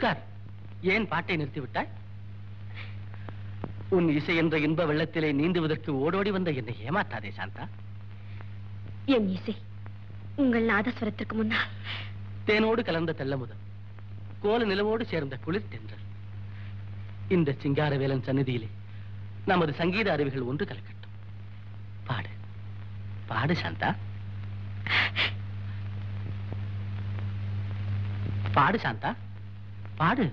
உட்கார். ஏன் பாட்டை நிறுத்தி விட்டாய் உன் இசை என்ற இன்ப வெள்ளத்திலே நீந்துவதற்கு ஓடோடி வந்த என்னை ஏமாத்தாதே சாந்தா. என் இசை உங்கள் நாதஸ்வரத்திற்கு முன்னால். தேனோடு கலந்த தெல்லமுதம் கோல நிலவோடு சேர்ந்த குளிர் தென்றல். இந்த சிங்காரவேலன் சந்நிதியிலே நமது சங்கீத அறிவுகள் ஒன்று கலக்கட்டும். பாடு. பாடு சாந்தா. பாடு சாந்தா. பாடு.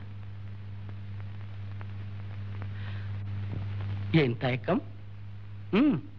ஏன் தயக்கம்? ம். ம்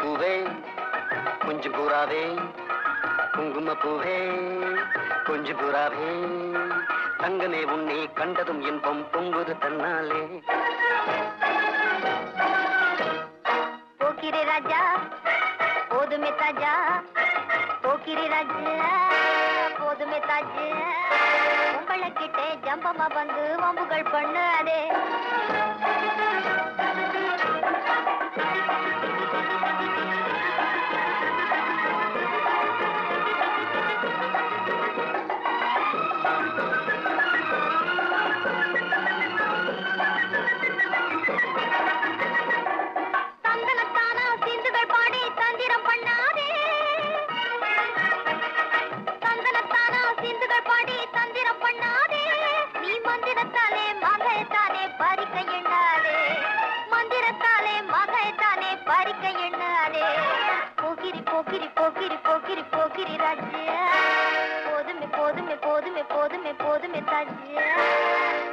பூவே கொஞ்சம் பூராவே குங்கும பூவே கொஞ்சம் பூராவே தங்கமே உன்னை கண்டதும் இன்பம் பொங்குது தன்னாலே. போக்கிரே ராஜா போதுமே தாஜா. போக்கிரே ராஜா போதுமே தாஜா. உங்களை கிட்டே ஜம்பமா வந்து வம்புகள் பண்ணாதே.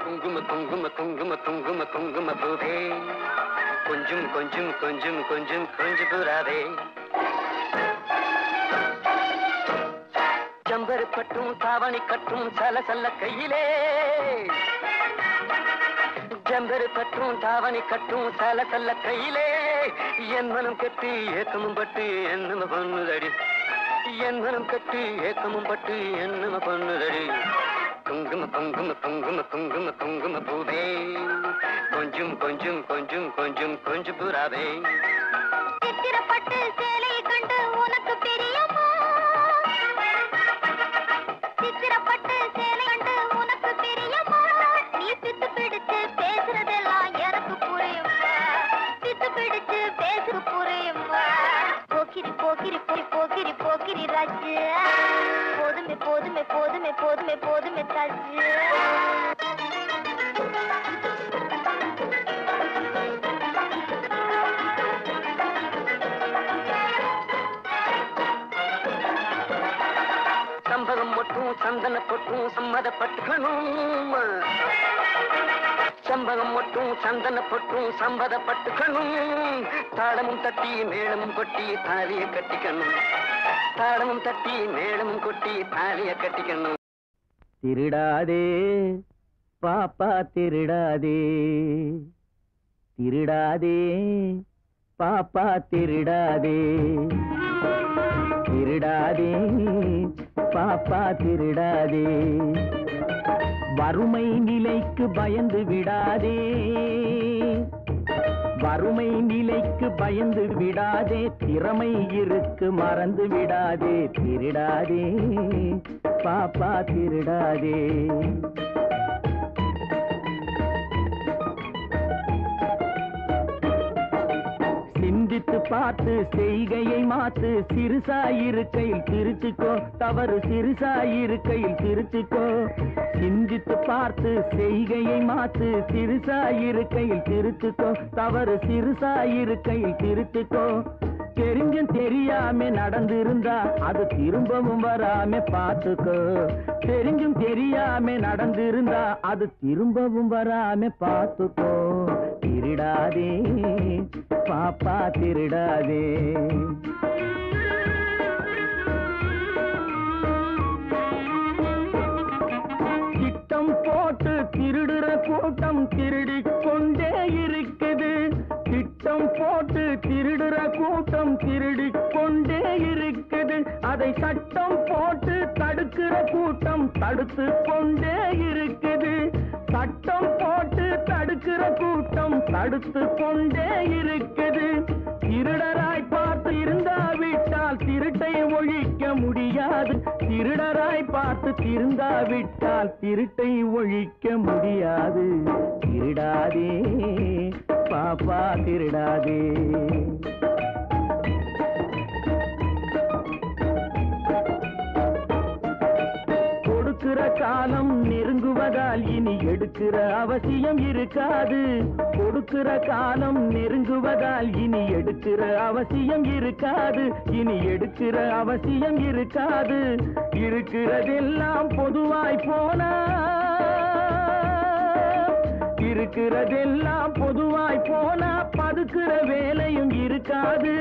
குங்கும குங்கும குங்கும குங்கும குங்கும பூவே கொஞ்சம் கொஞ்சம் கொஞ்சம் கொஞ்சம் கொஞ்ச புறாவே ஜம்பரு பட்டும் தாவணி கட்டும் சல சல்ல கையிலே ஜம்பரு பட்டும் தாவணி கட்டும் சல சல்ல கையிலே என் மனம் கட்டி ஏக்கமும் பட்டு என்னம பண்ணுதடி என் மனம் கட்டி ஏக்கமும் பட்டு என்னம பண்ணுதடி. குங்கும குங்கும குங்கும குங்கும குங்கும பூவே கொஞ்சம் கொஞ்சம் கொஞ்சம் கொஞ்சம் கொஞ்சம் புறாவே சித்திரப்பட்டு சேலையை கண்டு உனக்கு தெரியுமா சித்திரப்பட்டு சேலை கண்டு உனக்கு தெரியுமா நீ போக்கிரி போக்கிரி ராஜு. போதுமே போதுமே போதுமே போதுமே போதுமே தாஜு. சம்பகம் மட்டும் சந்தன பொட்டும் சம்மதப்பட்டுக்கணும். செம்பகம் மட்டும் சந்தன பொட்டும் சம்மதப்பட்டுக்கணும் தாளமும் தட்டி மேளமும் கொட்டி தாலிய கட்டிக்கணும் தாளமும் தட்டி மேளமும் கொட்டி தாலிய கட்டிக்கணும் திருடாதே பாப்பா திருடாதே. திருடாதே பாப்பா திருடாதே. திருடாதே பாப்பா திருடாதே. வறுமை நிலைக்கு பயந்து விடாதே. வறுமை நிலைக்கு பயந்து விடாதே. திறமை இருக்கு மறந்து விடாதே. திருடாதே. பாப்பா திருடாதே. சிந்தித்து பார்த்து செய்கையை மாத்து சிறுசாயிருக்கையில் திருத்துக்கோ. தவறு சிறுசாயிருக்கையில் திருத்துக்கோ. சிந்தித்து பார்த்து செய்கையை மாத்து சிறுசாயிருக்கையில் திருத்துக்கோ. தவறு சிறுசாயிருக்கையில் திருத்துக்கோ. தெரிஞ்சும் தெரியாம நடந்திருந்தா அது திரும்பவும் வராம பார்த்துக்கோ. தெரிஞ்சும் தெரியாம நடந்திருந்தா அது திரும்பவும் வராம பார்த்துக்கோ. திருடாதே பாப்பா திருடாதே. திட்டம் போட்டு திருடுற கூட்டம் திருடிக் கொண்டே இருக்குது. திட்டம் போட்டு திருடுற கூட்டம் திருடிக் கொண்டே இருக்குது. அதை சட்டம் போட்டு தடுக்கிற கூட்டம் தடுத்து கொண்டே இருக்குது. சட்டம் போட்டு தடுக்கிற கூட்டம் தடுத்து கொண்டே இருக்குது. திருடராய் பார்த்து இருந்தாவிட்டால் திருட்டை ஒழிக்க முடியாது. திருடராய் பார்த்து திருந்தாவிட்டால் திருட்டை ஒழிக்க முடியாது. திருடாதே பாப்பா திருடாதே. கொடுக்கிற காலம் நெருங்குவதால் இனி எடுக்கிற அவசியம் இருக்காது. கொடுக்கிற காலம் நெருங்குவதால் இனி எடுக்கிற அவசியம் இருக்காது. இனி எடுக்கிற அவசியம் இருக்காது. இருக்கிறதெல்லாம் பொதுவாய் போனா இருக்கிறதெல்லாம் பொதுவாய் போனா பதுக்கிற வேலையும் இருக்காது.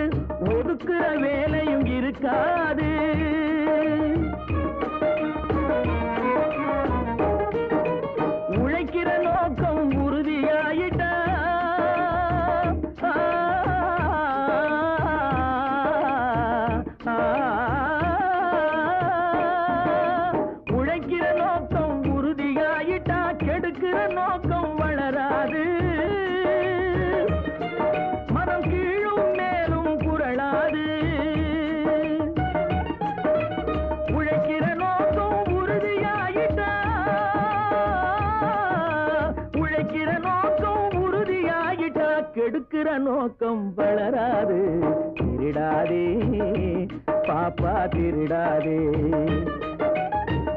ஒதுக்குற வேலையும் இருக்காது. நோக்கம் வளராது. திருடாதே பாப்பா திருடாதே.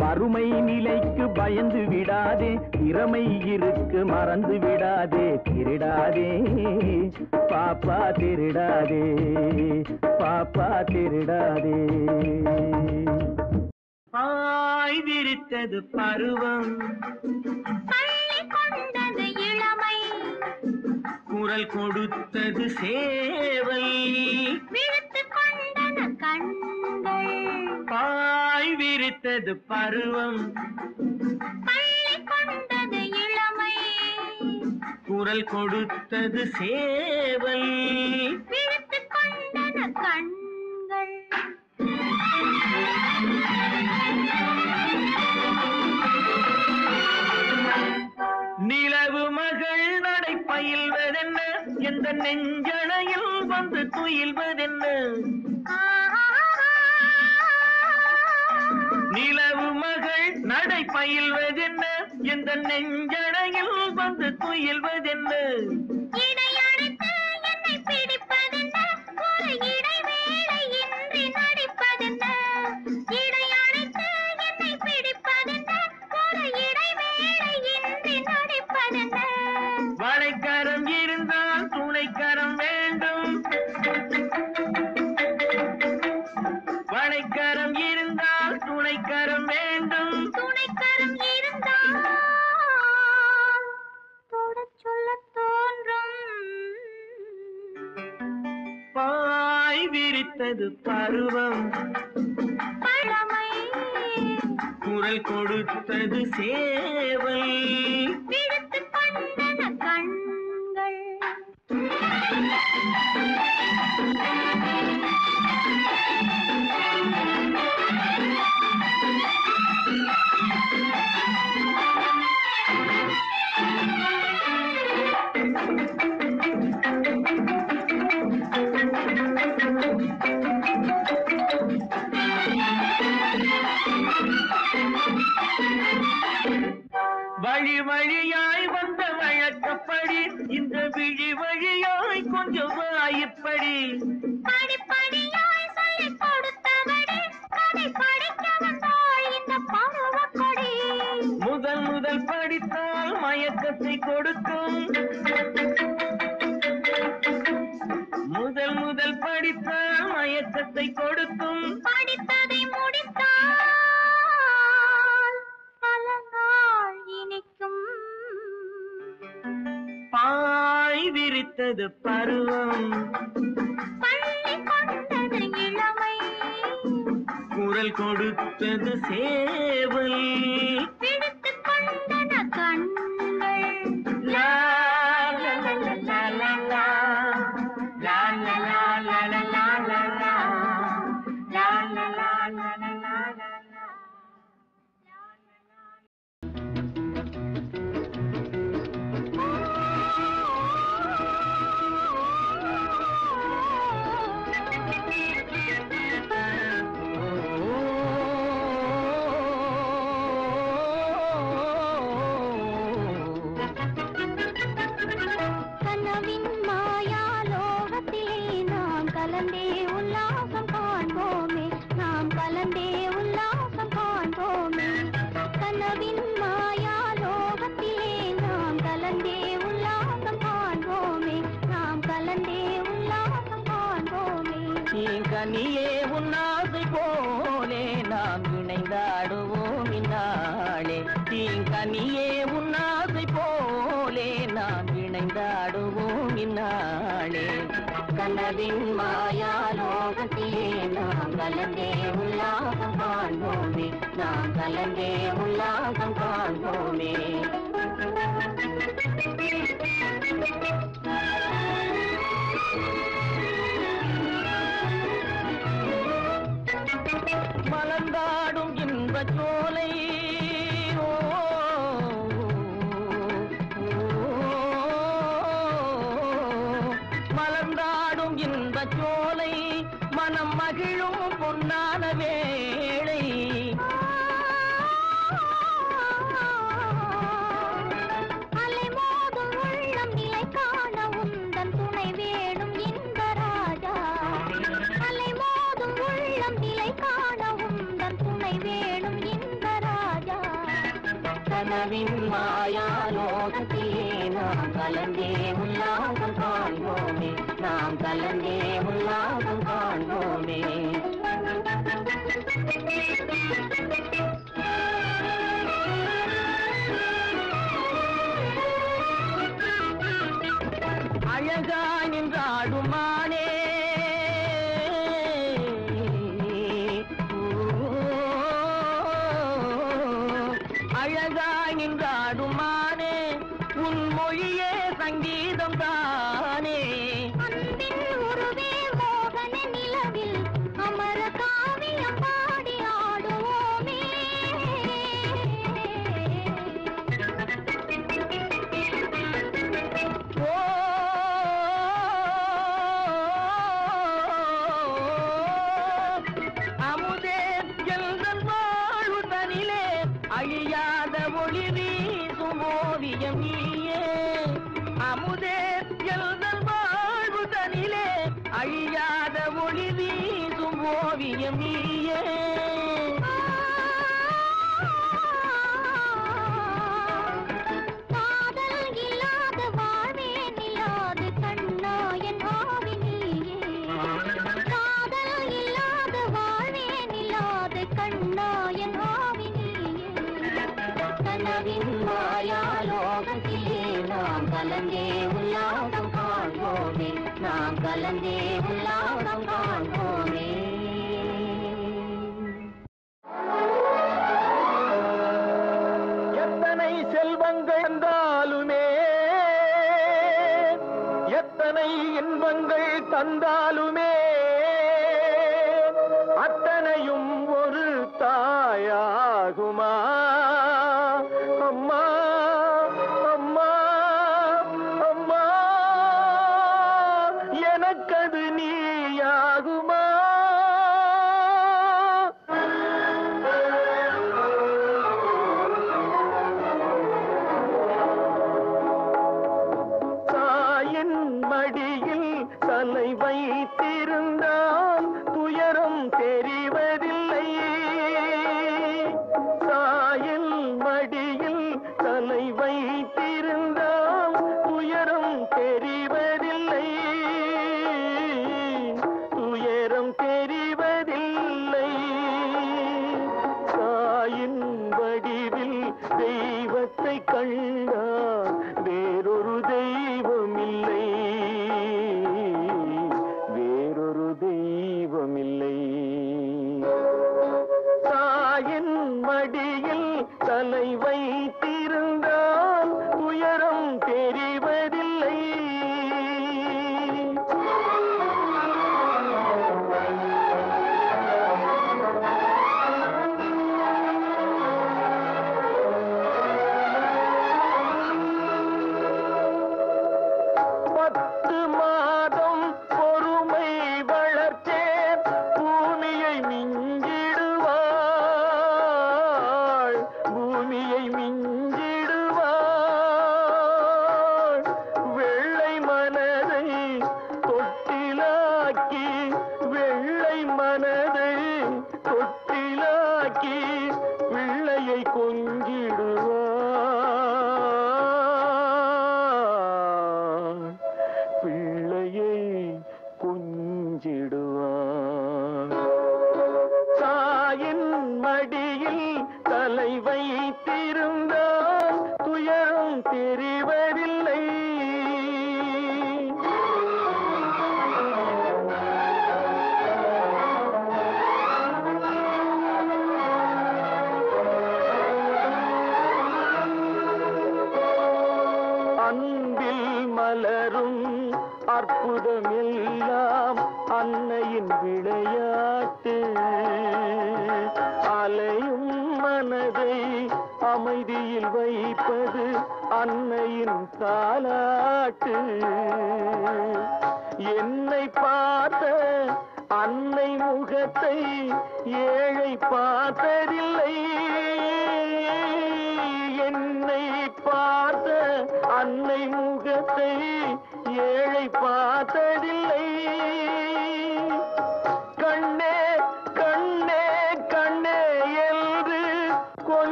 வறுமை நிலைக்கு பயந்து விடாதே திறமை இருக்கு மறந்து விடாதே. திருடாதே பாப்பா திருடாதே பாப்பா திருடாதே. பாய் விரித்தது பருவம். குரல் கொடுத்தது சேவல். கண்கள். பாய் விரித்தது பருவம். குரல் கொடுத்தது சேவல். நெஞ்சணையில் வந்து துயில்வதென்ன நிலவு மகள் நடை பயில்வதென்ன எந்த நெஞ்சணையில் வந்து துயில்வதென்ன கொண்டது பருவம். குரல் கொடுத்தது சே தனியே உன்னாசை போலே நாம் இணைந்தாடுவோம் இந்நாளே. தீங்கனியே உன்னாசை போலே நாம் இணைந்தாடுவோம் இந்நாளே. கனவின் மாயாலோகத்திலே நாம் கலந்தே உல்லாகம் காண்போமே. நாம் கலந்தே உல்லாகம் காண்போமே. மலர்ந்தே உல்லாதம் காண்போமே. you.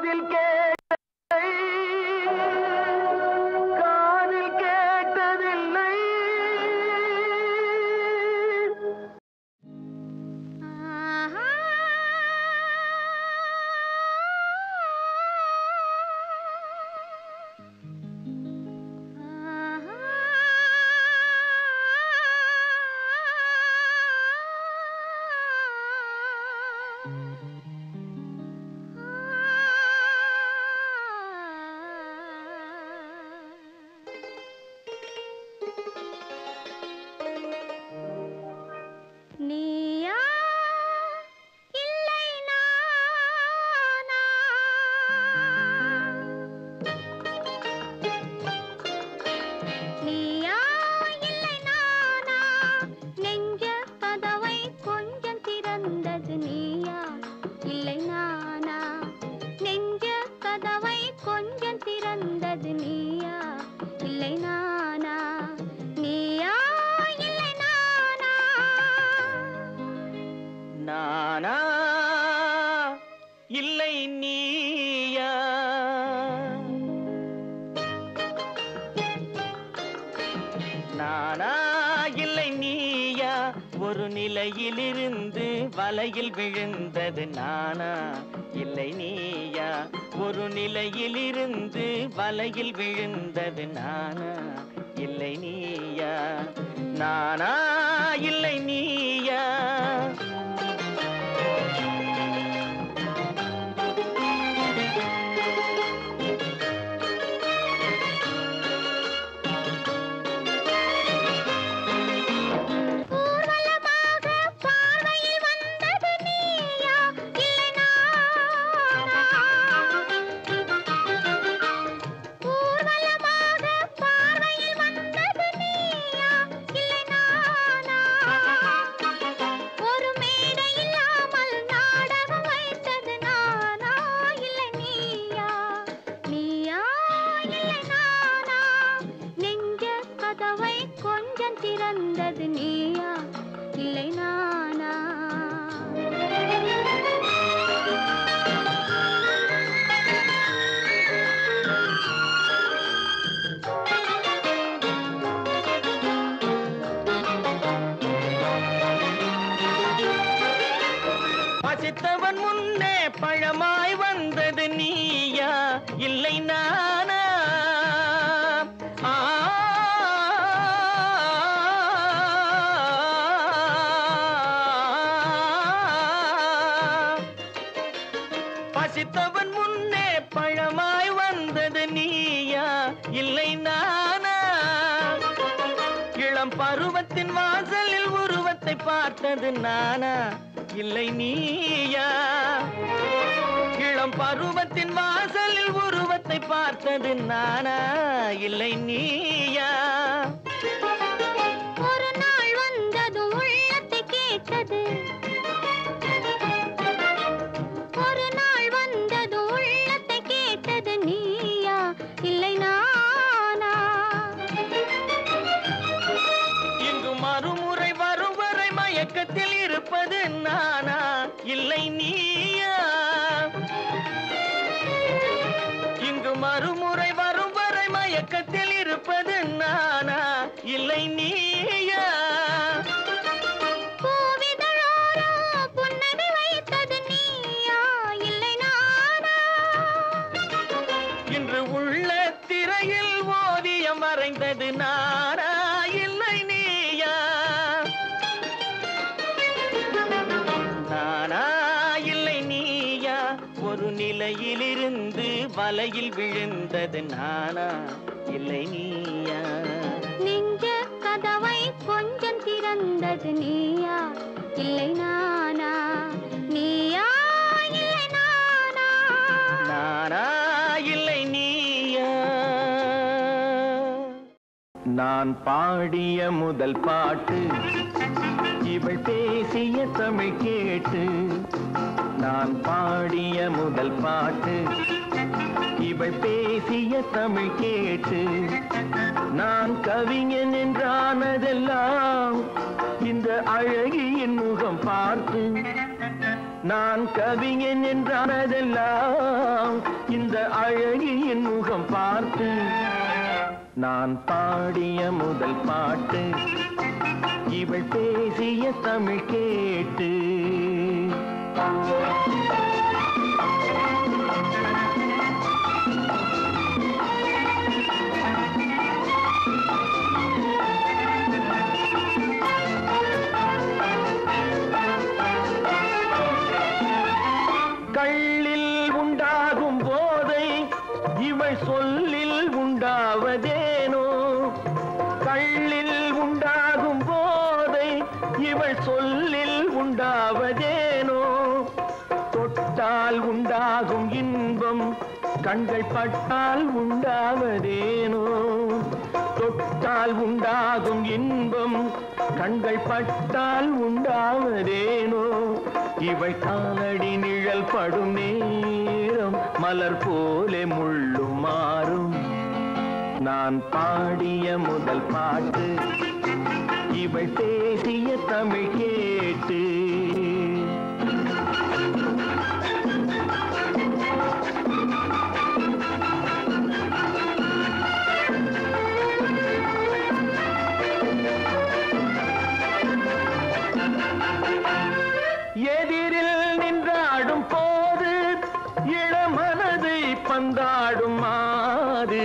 காதில் கேட்டதில்லை விழுந்தது நான் நீயா. இளம் பருவத்தின் வாசலில் உருவத்தை பார்த்தது நானா? இல்லை நீயா. ஒரு நாள் வந்ததும் உள்ளத்தை கேட்டது. வலையில் விழுந்தது நானா? இல்லை நீயா? நெஞ்ச கதவை கொஞ்சம் திறந்தது நீயா? இல்லை நானா? நீயா? இல்லை நானா? நானா? இல்லை நீயா? நான் பாடிய முதல் பாட்டு இவள் பேசிய தமிழ் கேட்டு நான் பாடிய முதல் பாட்டு இவள் பேசிய தமிழ் கேட்டு நான் கவிஞன் என்றானதெல்லாம் இந்த அழகியின் முகம் பார்த்து நான் கவிஞன் என்றானதெல்லாம் இந்த அழகியின் முகம் பார்த்து நான் பாடிய முதல் பாட்டு இவள் பேசிய தமிழ் கேட்டு. சொல்லில் உண்டாவதேனோ? கள்ளில் உண்டாகும் போதை இவள் சொல்லில் உண்டாவதேனோ? தொட்டால் உண்டாகும் இன்பம் கண்கள் பட்டால் உண்டாவதேனோ? தொட்டால் உண்டாகும் இன்பம் கண்கள் பட்டால் உண்டாவதேனோ? இவை காலடி நிழல் படும் மாறும். மலர் போலே முள்ளும் மாறும். நான் பாடிய முதல் பாட்டு இவள் பேசிய தமிழ் கேட்டு. ஏதி பந்தாடும் மாது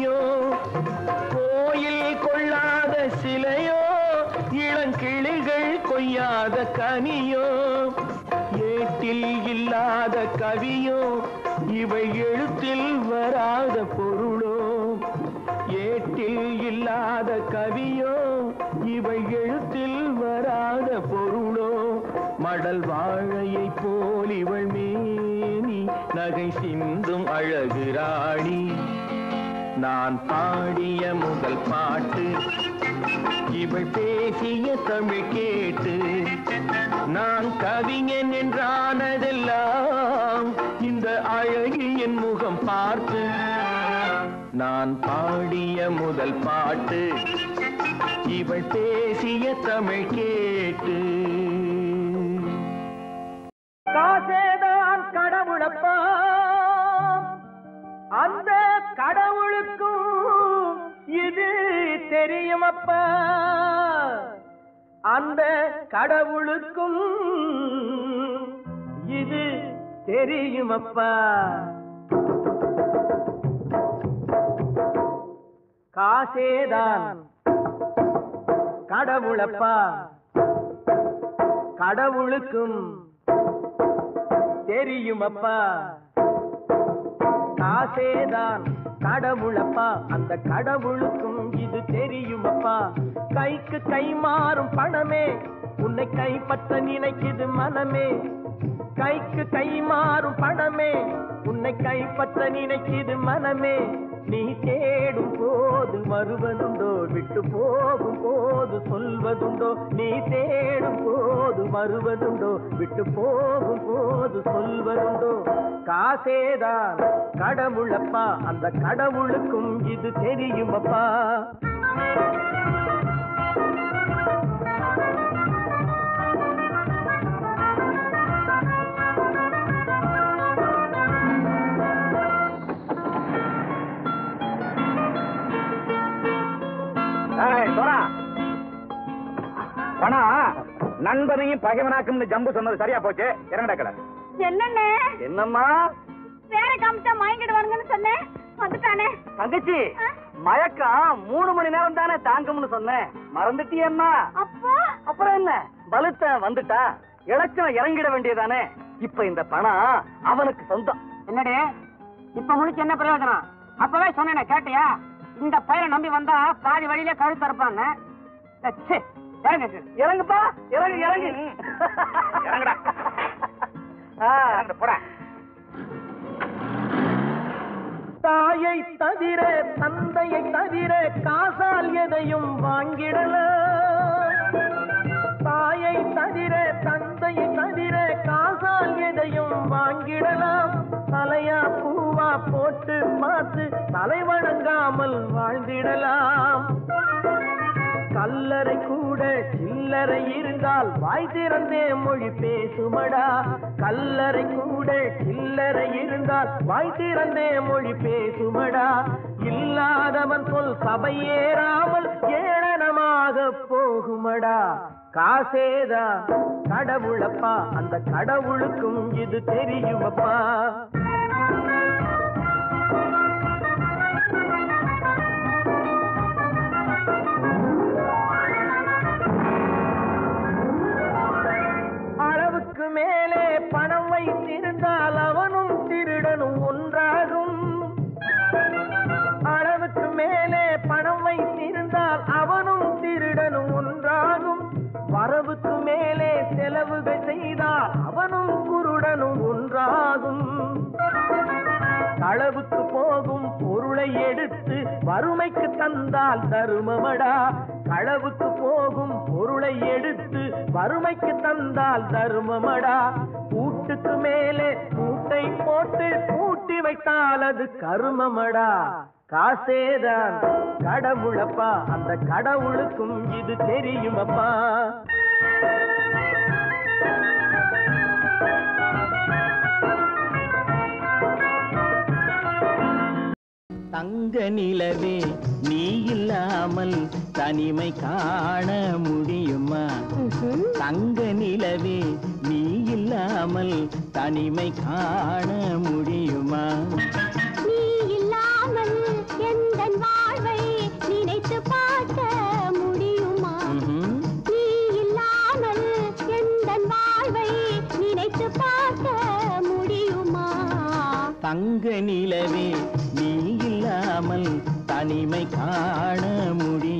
கனியோ ஏட்டில் இல்லாத கவியோ இவை எழுத்தில் வராத பொருளோ. ஏட்டில் இல்லாத கவியோ இவை எழுத்தில் வராத பொருளோ. மடல் வாழையை போல் இவள் மேனி நகை சிந்தும் அழகு ராணி. நான் பாடிய முதல் பாட்டு இவள் பேசிய தமிழ் கேட்டு நான் கவிஞன் என்றானதெல்லாம் இந்த அழகியின் முகம் பார்த்து நான் பாடிய முதல் பாட்டு இவள் பேசிய தமிழ் கேட்டு. காசேதான் கடவுளப்பா அந்த கடவுளுக்கும் இது தெரியுமப்பா. அந்த கடவுளுக்கும் இது தெரியுமப்பா. காசேதான் கடவுளப்பா. கடவுளுக்கும் தெரியுமப்பா. காசேதான் கடவுளப்பா அந்த கடவுளுக்கும் இது தெரியுமப்பா. கைக்கு கை மாறும் பணமே உன்னை கைப்பற்ற நினைக்குது மனமே. கைக்கு கை மாறும் பணமே. உன்னை கைப்பற்ற நினைக்கிது மனமே. நீ தேடும் போது வருவதுண்டோ விட்டு போகும் போது சொல்வதுண்டோ. நீ தேடும் போது வருவதுண்டோ விட்டு போகும் போது சொல்வதுண்டோ. காசேதான் கடவுளப்பா அந்த கடவுளுக்கும் இது தெரியுமப்பா. நண்பனையும் பகைவனாக்கும்னு ஜம்பு சொன்னது சரியா போச்சு? இறங்கடா கடை. என்னண்ணே? என்னம்மா? வேற காமிச்சா வாங்கிடுவானுங்கன்னு சொன்னேன். வந்துட்டானே. தங்கச்சி? மயக்கம் மூணு மணி நேரம் தானே தாங்கும்னு சொன்னேன். மறந்துட்டியம்மா? அப்போ. அப்புறம் என்ன? பலுத்த வந்துட்டா. இலச்சம் இறங்கிட வேண்டியதானே. இப்ப இந்த பணம் அவனுக்கு சொந்தம். என்னடி? இப்ப முடிச்சு என்ன பிரயோஜனம்? அப்பவே சொன்னேனே கேட்டியா? இந்த பயிரை நம்பி வந்தா பாதி வழியில கழுத்து இருப்பான்னு இறங்குப்பா இறங்கு இறங்கு. இறங்குடா. போடா. தாயை தவிர தந்தையை தவிர காசால் எதையும் வாங்கிடலாம் தாயை தவிர தந்தையை தவிர காசால் எதையும் வாங்கிடலாம். தலையா பூவா போட்டு பார்த்து தலை வணங்காமல் வாழ்ந்திடலாம். கல்லறை கூட சில்லறை இருந்தால் வாய் திறந்தே மொழி பேசுமடா. கல்லறை கூட சில்லறை இருந்தால் வாய் திறந்தே மொழி பேசுமடா. இல்லாதவன் சொல் சபையேறாமல் ஏளனமாக போகுமடா. காசேதா கடவுளப்பா அந்த கடவுளுக்கும் இது தெரியுமப்பா. மேலே பணம் வைத்திருந்தால் அவனும் திருடனும் ஒன்றாகும். அளவுக்கு மேலே பணம் வைத்திருந்தால் அவனும் திருடனும் ஒன்றாகும். வரவுக்கு மேலே செலவுகள் செய்தால் அவனும் குருடனும் ஒன்றாகும். அளவுக்கு போகும் பொருளை எடுத்து வறுமைக்கு தந்தால் தருமமடா. களவுக்கு போகும் பொருளை எடுத்து வறுமைக்கு தந்தால் தருமமடா. கூட்டுக்கு மேலே கூட்டை போட்டு கூட்டி வைத்தால் அது கருமமடா. காசேதான் கடவுளப்பா அந்த கடவுளுக்கும் இது தெரியுமப்பா. தங்க நிலவே நீ இல்லாமல் தனிமை காண முடியுமா? தங்க நிலவே நீ இல்லாமல் தனிமை காண முடியுமா? நீ இல்லாமல் எந்தன் வாழ்வை நினைத்து பார்க்க முடியுமா. நீ இல்லாமல் எந்தன் வாழ்வை நினைத்து பார்க்க முடியுமா? தங்க நிலவே காணாமல் தனிமை காண முடியும்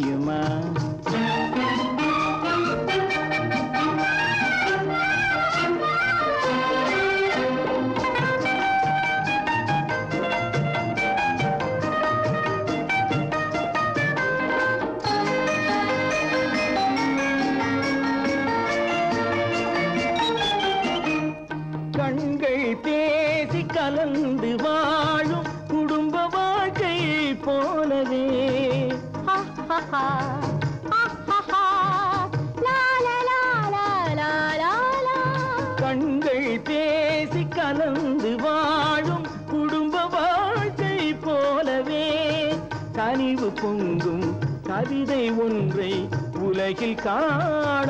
உலகில் காண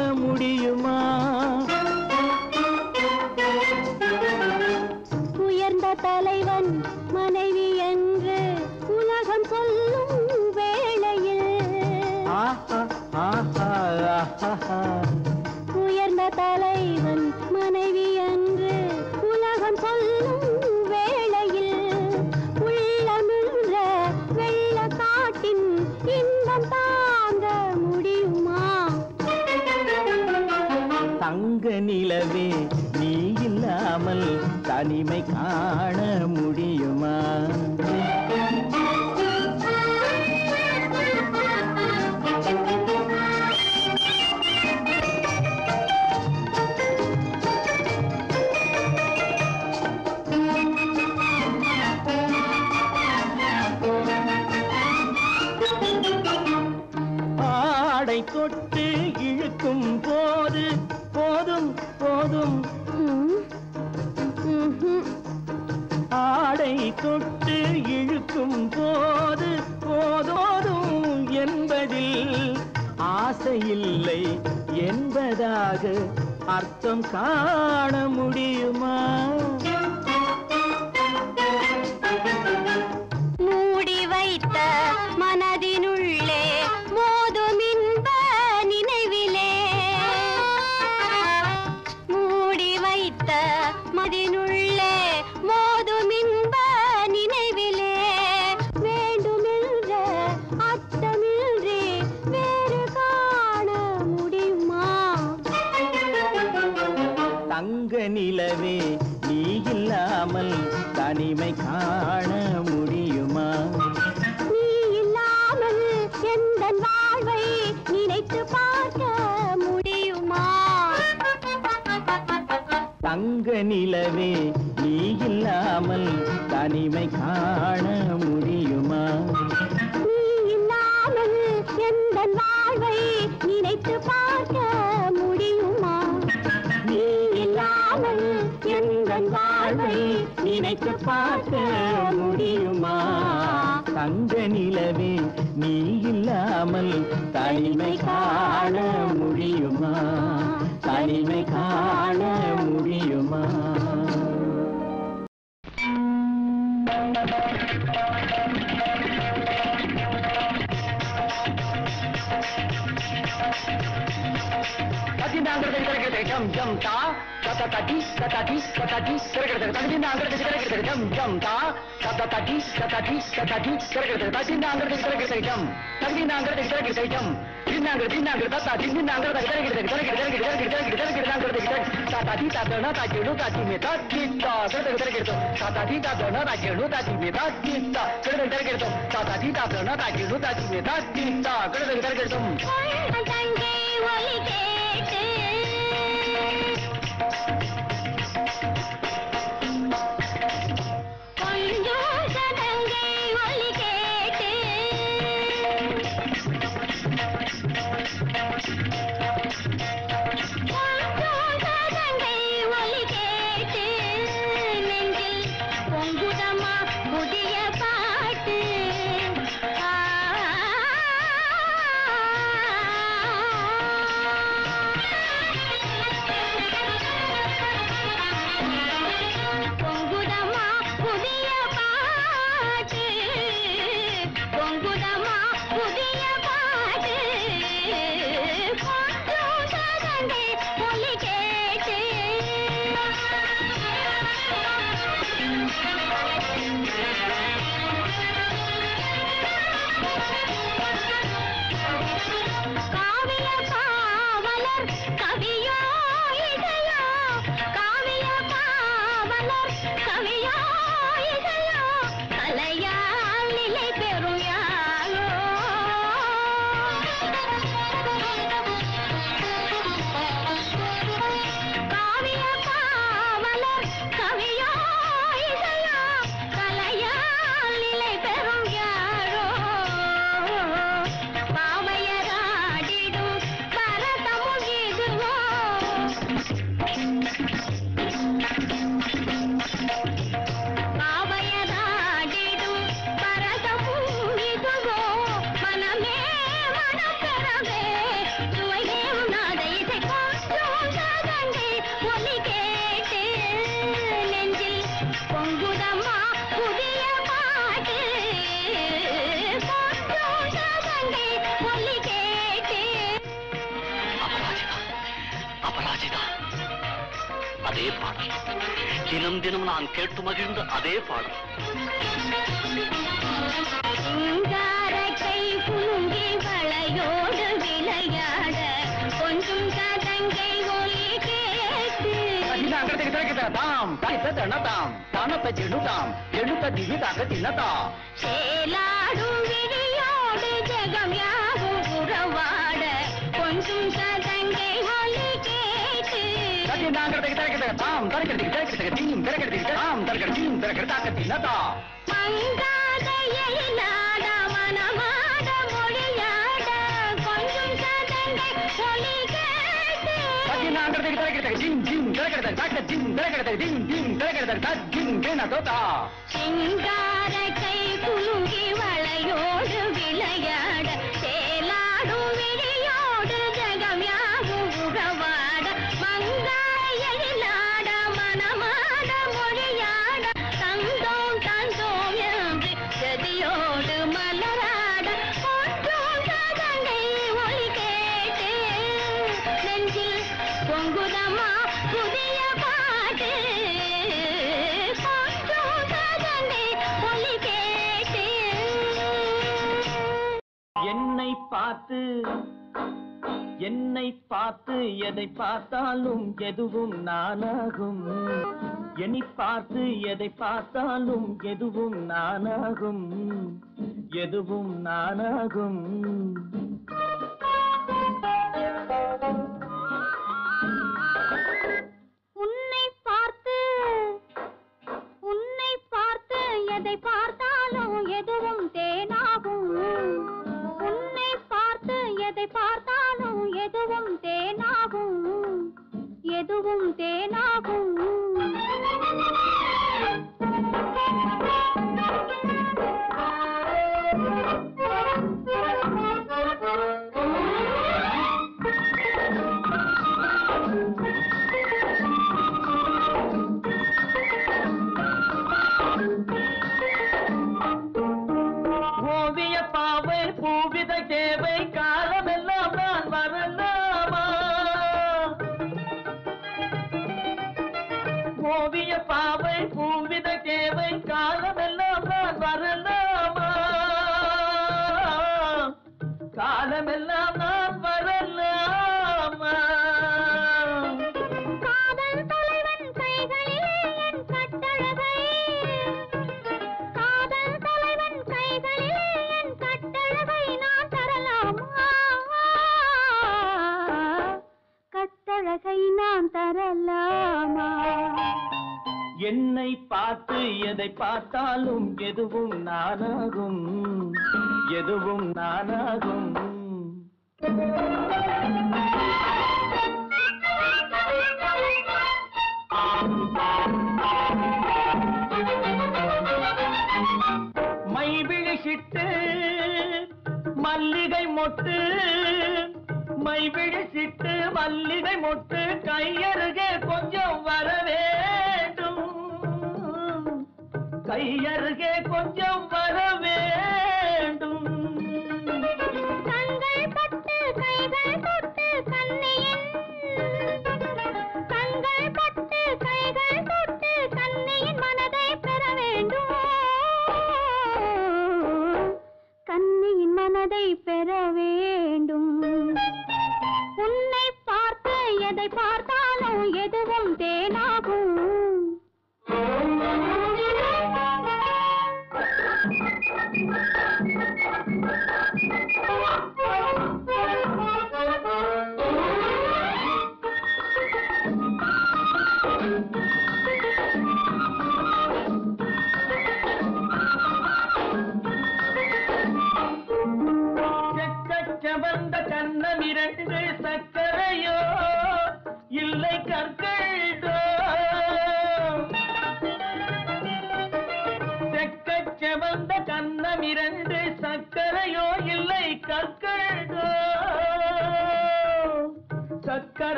அர்த்தம் காண நினைத்து பார்க்க முடியுமா தங்க நிலவே நீ இல்லாமல் தனிமை காண முடியுமா தனிமை காண முடியுமா Thank you. ஜம் ஜம் தா தத்த தட்டி தத்தாட்டி தத்தாட்டி திறக்கிறது தகுதிந்த அங்கிறது திறக்கிறது ஜம் ஜம் தா தத்த தட்டி தத்தாட்டி தத்தாட்டி திறக்கிறது தகுதிந்த அங்கிறது திறக்கிறது ஜம் தகுதிந்த அங்கிறது திறக்கிறது ஜம் தின்னாங்கிறது தின்னாங்கிறது தத்தா தின்னாங்கிறது திறக்கிறது திறக்கிறது திறக்கிறது திறக்கிறது திறக்கிறது திறக்கிறது அங்கிறது தாத்தாடி தாத்தனா தாக்கிடு தாத்தி மே தாத்தித்தா கிடக்கு திறக்கிடுதோ தாத்தாடி தாத்தனா தாக்கிடு தாத்தி மே தாத்தித்தா கிடக்கு திறக்கிடுதோ தாத்தாடி தாத்தனா தாக்கிடு தாத்தி மே தாத்தித்தா கிடக்கு திறக்கிடுதோ நான் கேட்டு மகிழ்ந்த அதே பாடல். கை தாம். தாய் தாம். தானத்தை செடுதாம் எடுத்த திவி தாக்க தின்னதா சேலாடும் விழியோடு ஜெகம் யாவும் உறவாட கொஞ்சம் சதங்கை ஒலி கேட்டு தின அங்கடத்துக்கு திறக்கிட்ட தாம் திறக்கிறதுக்கு திறக்கிறதுக்கு. தீம் திறக்கிறதுக்கு தாம் திறக்கிற தீம் திறக்கிற தாக்க தின்னதா மங்காத எழிலாட மனமாட மொழியாட கொஞ்சம் சதங்கை ஒலி கேட்டு. தின அங்கடத்துக்கு திறக்கிறதுக்கு. ஜிம் ஜிம் திறக்கிறதுக்கு தாக்க ஜிம் திறக்கிறதுக்கு தீம் தீம் திறக்கிறதுக்கு தா ஜிம் கேன தோதா சிங்கார கை குலுங்கி வளையோடு விளையாட பார்த்து என்னை பார்த்து எதை பார்த்தாலும் எதுவும் நானாகும். என்னை பார்த்து எதை பார்த்தாலும் எதுவும் நானாகும். எதுவும் நானாகும். உன்னை பார்த்து உன்னை பார்த்து எதை பார்த்தாலும் எதுவும் தே घूमते ना घूम। நான் தரலாமா? என்னை பார்த்து எதை பார்த்தாலும் எதுவும் நானாகும். எதுவும் நானாகும். மை விழிச்சிட்டு மல்லிகை மொட்டு. மை விழிச்சிட்டு மல்லிகை மொட்டு கையருகே கொஞ்சம் வர வேண்டும். கையருகே கொஞ்சம் வர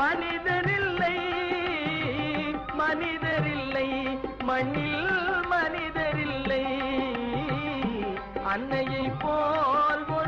மனிதரில்லை மனிதரில்லை மண்ணில் மனிதரில்லை. அன்னையை போல் போ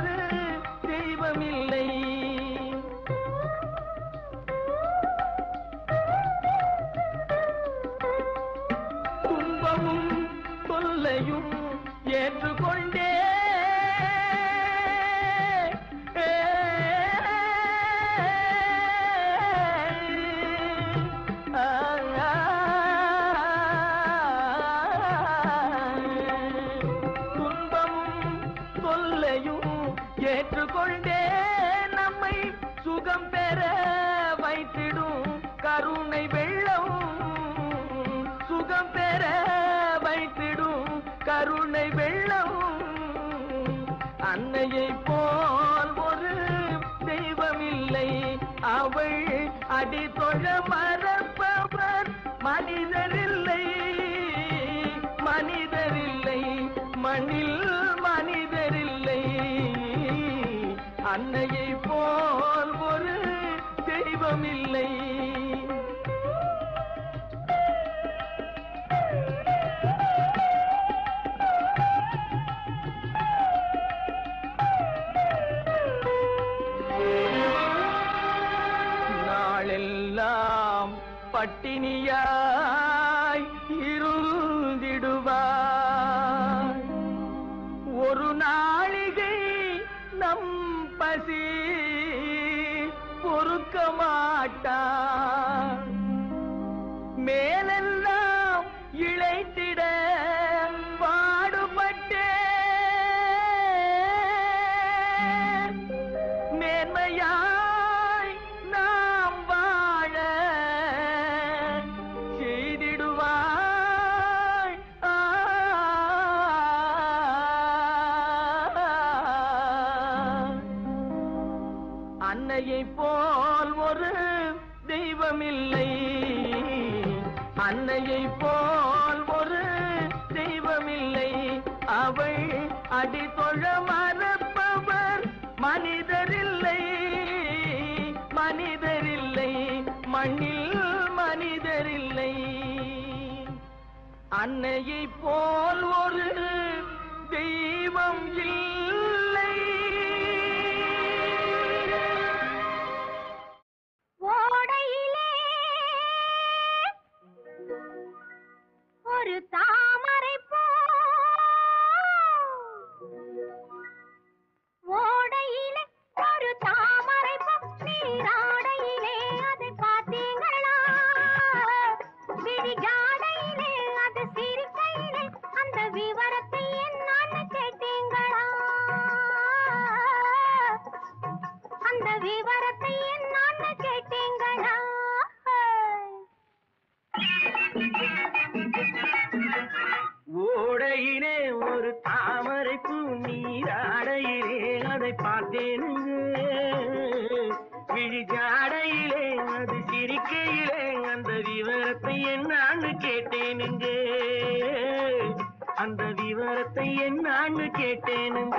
அடி தொழ மரம் கர்ப்பிணியாய் இருந்திடுவார் ஒரு நாளிகை நம் பசி பொறுக்க மாட்டார் மேலல்ல அன்னையை போல் ஒரு தெய்வம் இல்லை. அந்த விவரத்தை என்ன கேட்டீங்களா? ஓடையிலே ஒரு தாமரை பூ நீராடையிலே அதை பார்த்தேனுங்க. விழிஜாடையிலே அது சிரிக்கையிலே அந்த விவரத்தை என்னான்னு கேட்டேனுங்க. அந்த விவரத்தை என்னான்னு கேட்டேனுங்க.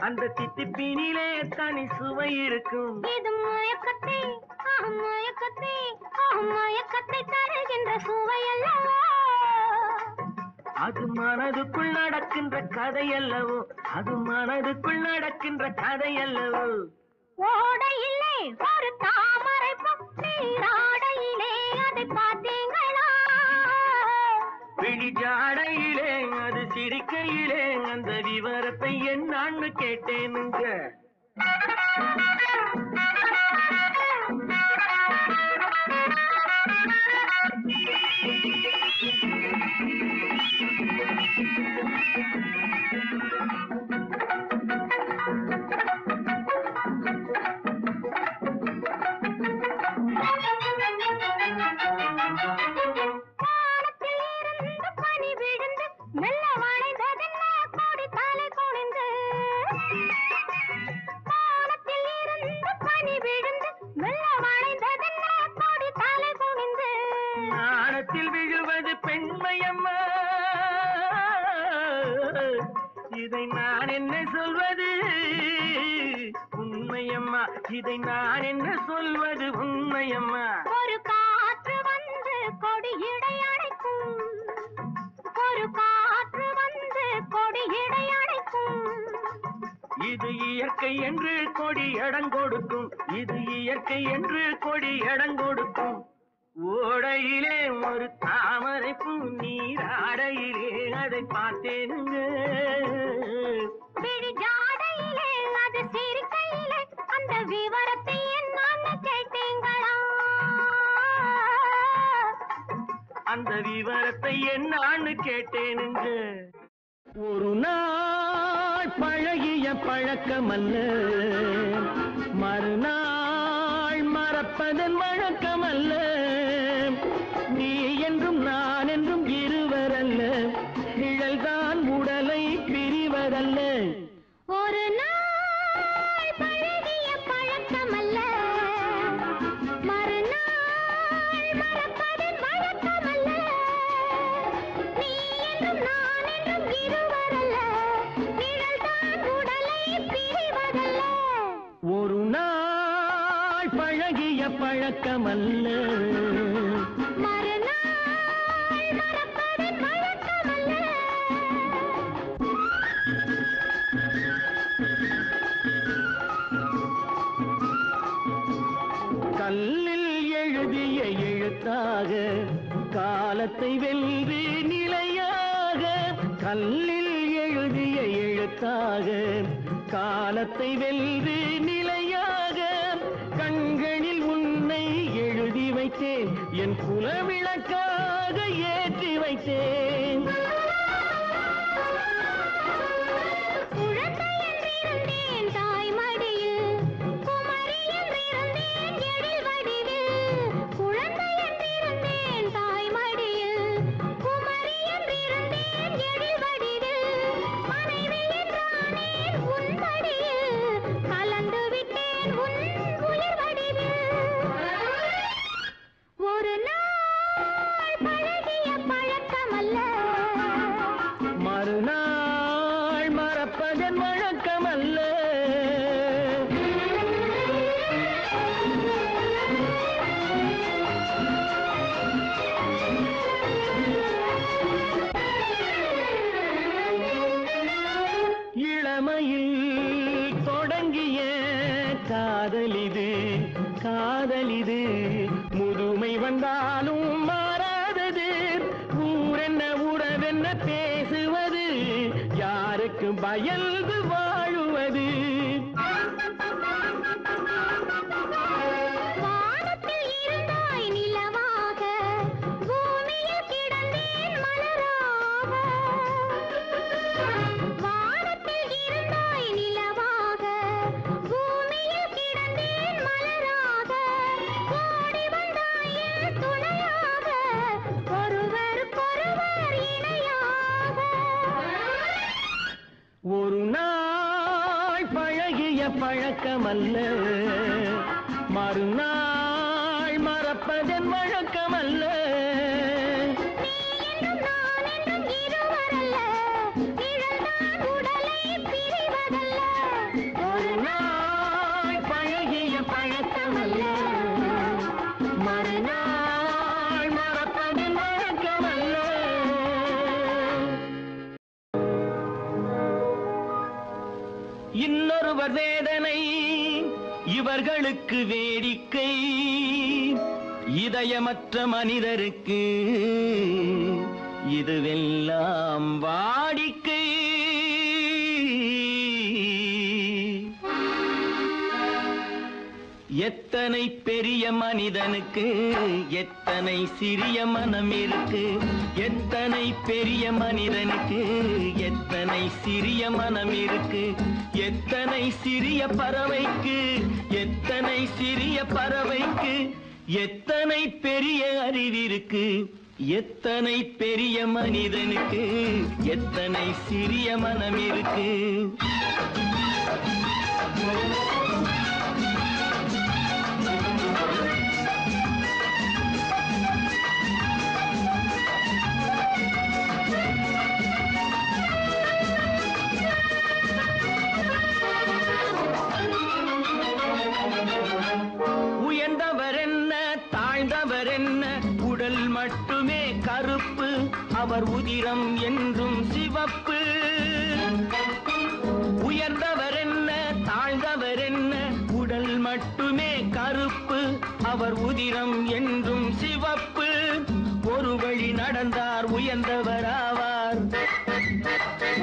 அந்த தித்திப்பினிலே தனி சுவை இருக்கும். இது மயக்கத்தை மயக்கத்தை மயக்கத்தை தருகின்ற சுவை அது மனதுக்குள் நடக்கின்ற கதை அல்லவோ அது மனதுக்குள் நடக்கின்ற கதை அல்லவோ ஓடையிலே ஒரு தாமரை பூ நீராடையிலே அதை விழி ஜாடையிலே அது சிரிக்கையிலே அந்த விவரத்தை என்னான்னு கேட்டேனுங்க. இதை நான் என்ன சொல்வது உண்மையம்மா? ஒரு காற்று வந்து கொடியிடை அடைக்கும் ஒரு காற்று வந்து கொடியிடை அடைக்கும் இது இயற்கை என்று கொடி இடங்கொடுக்கும் இது இயற்கை என்று கொடி இடங்கொடுக்கும் ஓடையிலே ஒரு தாமரை பூ நீராடையிலே அதை பார்த்தேனுங்க. அந்த விவரத்தை என்னன்னு கேட்டீங்களா அந்த விவரத்தை என்னான்னு கேட்டேனுங்க. ஒரு நாள் பழகிய பழக்கமல்ல. மறுநாள் மறப்பதன் வழக்கமல்ல. நீ என்றும் நான் அல்ல கல்லில் எழுதிய எழுத்தாக காலத்தை வென்று நிலையாக. கல்லில் எழுதிய எழுத்தாக காலத்தை வென்று இன்னொருவர் வேதனை இவர்களுக்கு வேடிக்கை. இதயமற்ற மனிதருக்கு இதுவெல்லாம் வாடிக்கை. எத்தனை பெரிய மனிதனுக்கு எத்தனை சிறிய மனம் இருக்கு எத்தனை பெரிய மனிதனுக்கு எத்தனை சிறிய மனம் இருக்கு எத்தனை சிறிய பறவைக்கு எத்தனை சிறிய பறவைக்கு எத்தனை பெரிய அறிவிருக்கு எத்தனை பெரிய மனிதனுக்கு எத்தனை சிறிய மனம் இருக்கு அவர் உதிரம் என்றும் சிவப்பு. உயர்ந்தவர் என்ன தாழ்ந்தவர் என்ன உடல் மட்டுமே கருப்பு. அவர் உதிரம் என்றும் சிவப்பு. ஒரு வழி நடந்தார் உயர்ந்தவர் ஆவார்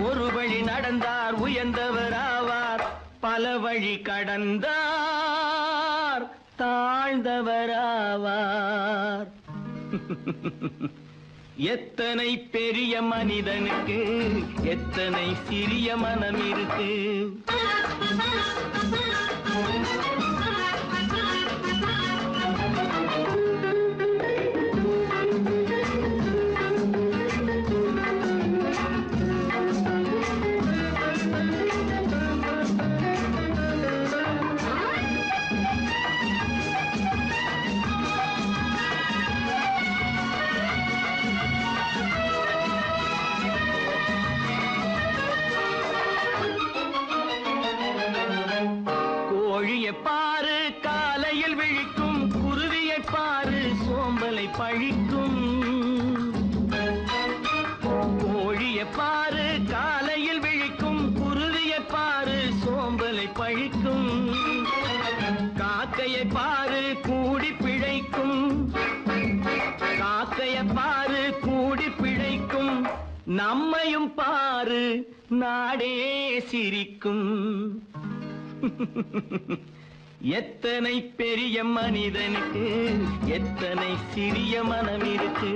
ஒரு வழி நடந்தார் உயர்ந்தவர் ஆவார் பல வழி கடந்தார் தாழ்ந்தவராவார். எத்தனை பெரிய மனிதனுக்கு எத்தனை சிறிய மனம் இருக்கு பாரு காலையில் விழிக்கும் குருவியை பாரு சோம்பலை பழிக்கும். கோழியை பாரு காலையில் விழிக்கும் குருவியை பாரு சோம்பலை பழிக்கும். காக்கையை பாரு கூடி பிழைக்கும். காக்கைய பாரு கூடி பிழைக்கும். நம்மையும் பாரு நாடே சிரிக்கும். எத்தனை பெரிய மனிதனுக்கு எத்தனை சிறிய மனம் இருக்கு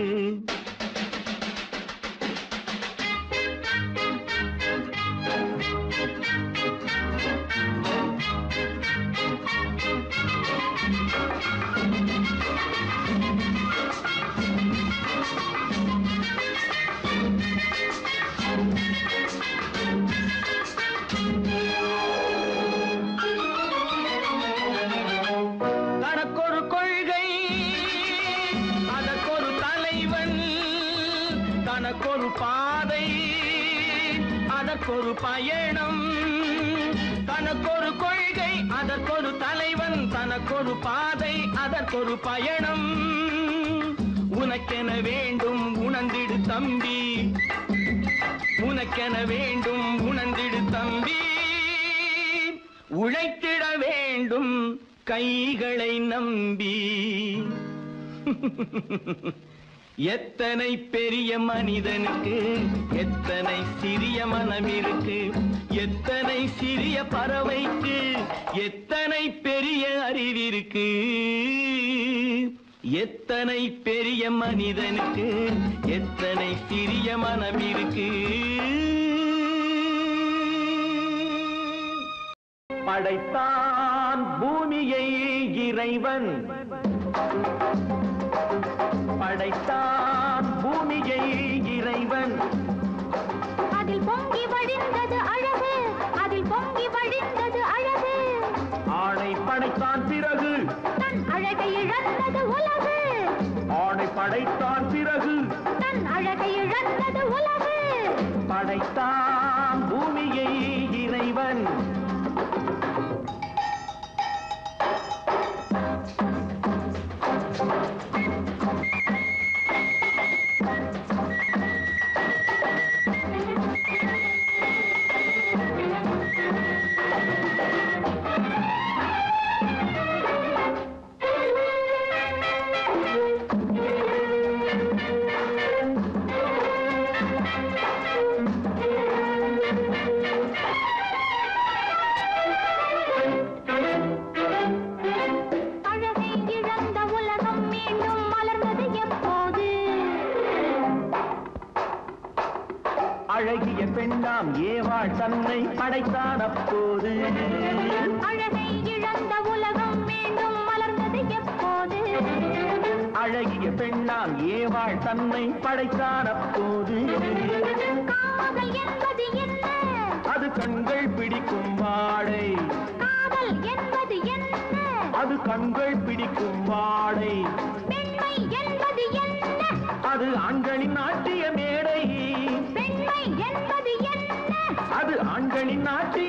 பயணம். தனக்கொரு கொள்கை அதற்கொரு தலைவன் தனக்கொரு பாதை அதற்கொரு பயணம். உனக்கென வேண்டும் உணர்ந்திடு தம்பி. உனக்கென வேண்டும் உணர்ந்திடு தம்பி. உழைத்திட வேண்டும் கைகளை நம்பி. எத்தனை பெரிய மனிதனுக்கு எத்தனை சிறிய மனம் இருக்கு எத்தனை சிறிய பறவைக்கு எத்தனை பெரிய அறிவிருக்கு எத்தனை பெரிய மனிதனுக்கு எத்தனை சிறிய மனம் இருக்கு படைத்தான் பூமியை இறைவன். படைத்தான் பூமியை இறைவன். அதில் பொங்கி வழிந்தது அழகு அதில் பொங்கி வழிந்தது அழகு. ஆணை படைத்தான் பிறகு. தன் அழகை இழந்தது உலகு. ஆணை படைத்தான் பிறகு. தன் அழகை இழந்தது உலகு. படைத்தான் தன்னை படைத்தான் அப்போது. அழகை இழந்த உலகம் மீண்டும் மலர்ந்தது எப்போது? அழகிய பெண்ணாம் ஏவாள் தன்னை படைத்தான் அப்போது. காதல் என்பது என்ன? அது கண்கள் பிடிக்கும் வாடை. காதல் என்பது என்ன? அது கண்கள் பிடிக்கும் வாடை. नाचे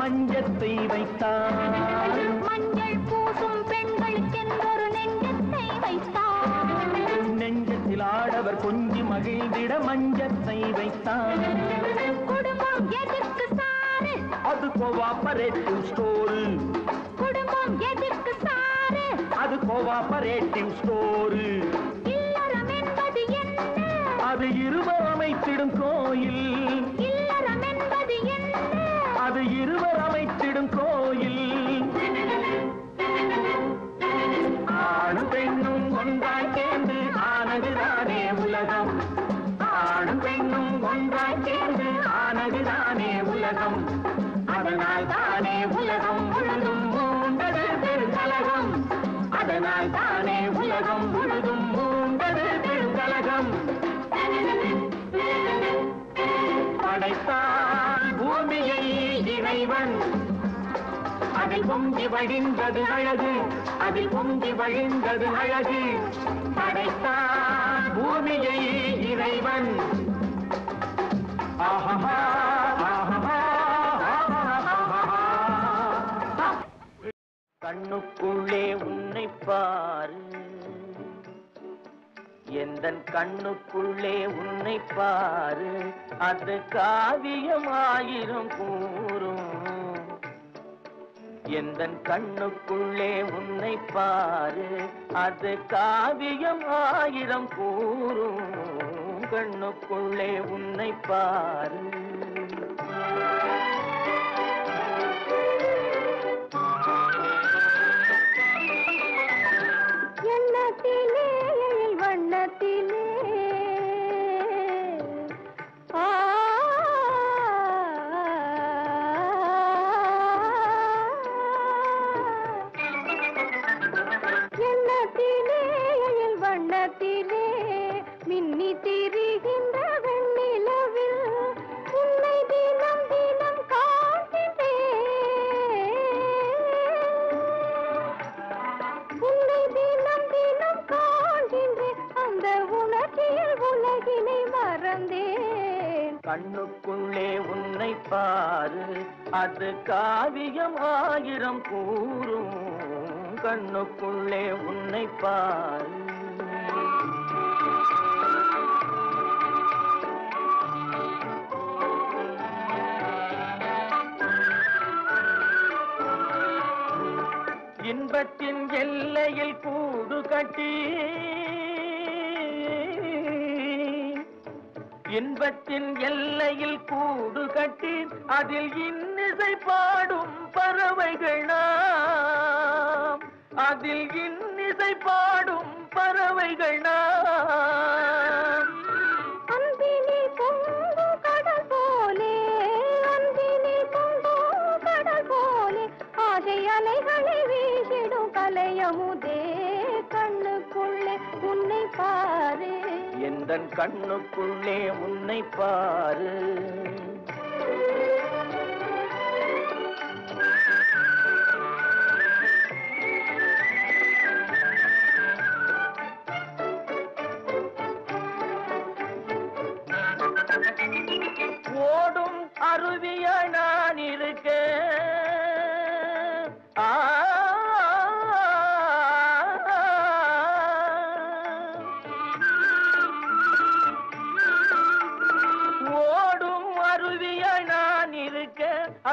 மஞ்சத்தை வைத்தார். மஞ்சள் பூசும் பெண்களுக்கென்றொரு நெஞ்சத்தை வைத்தான் நெஞ்சத்தில் ஆடவர் கொஞ்சி மகிழ்ந்திட மஞ்சத்தை வைத்தார். குடும்பம் எதற்கு சாரு அது கோவாபரேட்டிவ் ஸ்டோரு குடும்பம் எதற்கு சாரு அது கோவாபரேட்டிவ் ஸ்டோரு பொங்கி வழிந்தது அழகு. அதில் பொங்கி வழிந்தது அழகு. படைத்தான் பூமியை இறைவன். ஆஹா கண்ணுக்குள்ளே உன்னை பாரு. எந்த கண்ணுக்குள்ளே உன்னை பாரு. அது காவியமாயிரும் கூறும். எந்தன் கண்ணுக்குள்ளே உன்னை பாரு அது காவியம் ஆயிரம் கூறும். கண்ணுக்குள்ளே உன்னை பாரு. எண்ணத்திலே வண்ணத்திலே ஆ பின்னி திரிகின்ற வெண்ணிலவில் உன்னை தினம் தினம் காண்கிறேன் உன்னை தினம் தினம் காண்கின்றேன். அந்த உணர்ச்சியில் உலகினை மறந்தேன். கண்ணுக்குள்ளே உன்னை பாரு அது காவியம் ஆயிரம் கூறும். கண்ணுக்குள்ளே உன்னை பாரு. இன்பத்தின் எல்லையில் கூடு கட்டி. இன்பத்தின் எல்லையில் கூடு கட்டி. அதில் இன்னிசை பாடும் பறவைகள் நாம். அதில் இன்னிசை பாடும் பறவைகள் நாம். எந்தன் கண்ணுக்குள்ளே உன்னை பாரு. ஓடும் அருவிய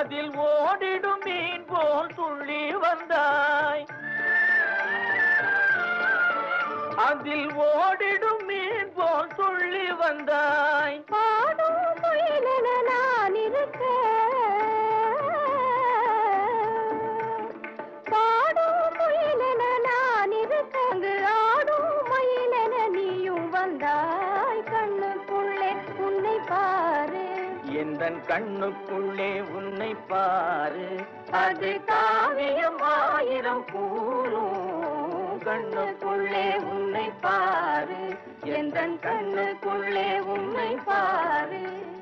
அதில் ஓடிடும் மீன் போல் துள்ளி வந்தாய். அதில் ஓடிடும் மீன் போல் துள்ளி வந்தாய். கண்ணுக்குள்ளே உன்னை பாரு. அது காவியம் ஆயிரம் கூறும். கண்ணுக்குள்ளே உன்னை பாரு. எந்த கண்ணுக்குள்ளே உன்னை பாரு.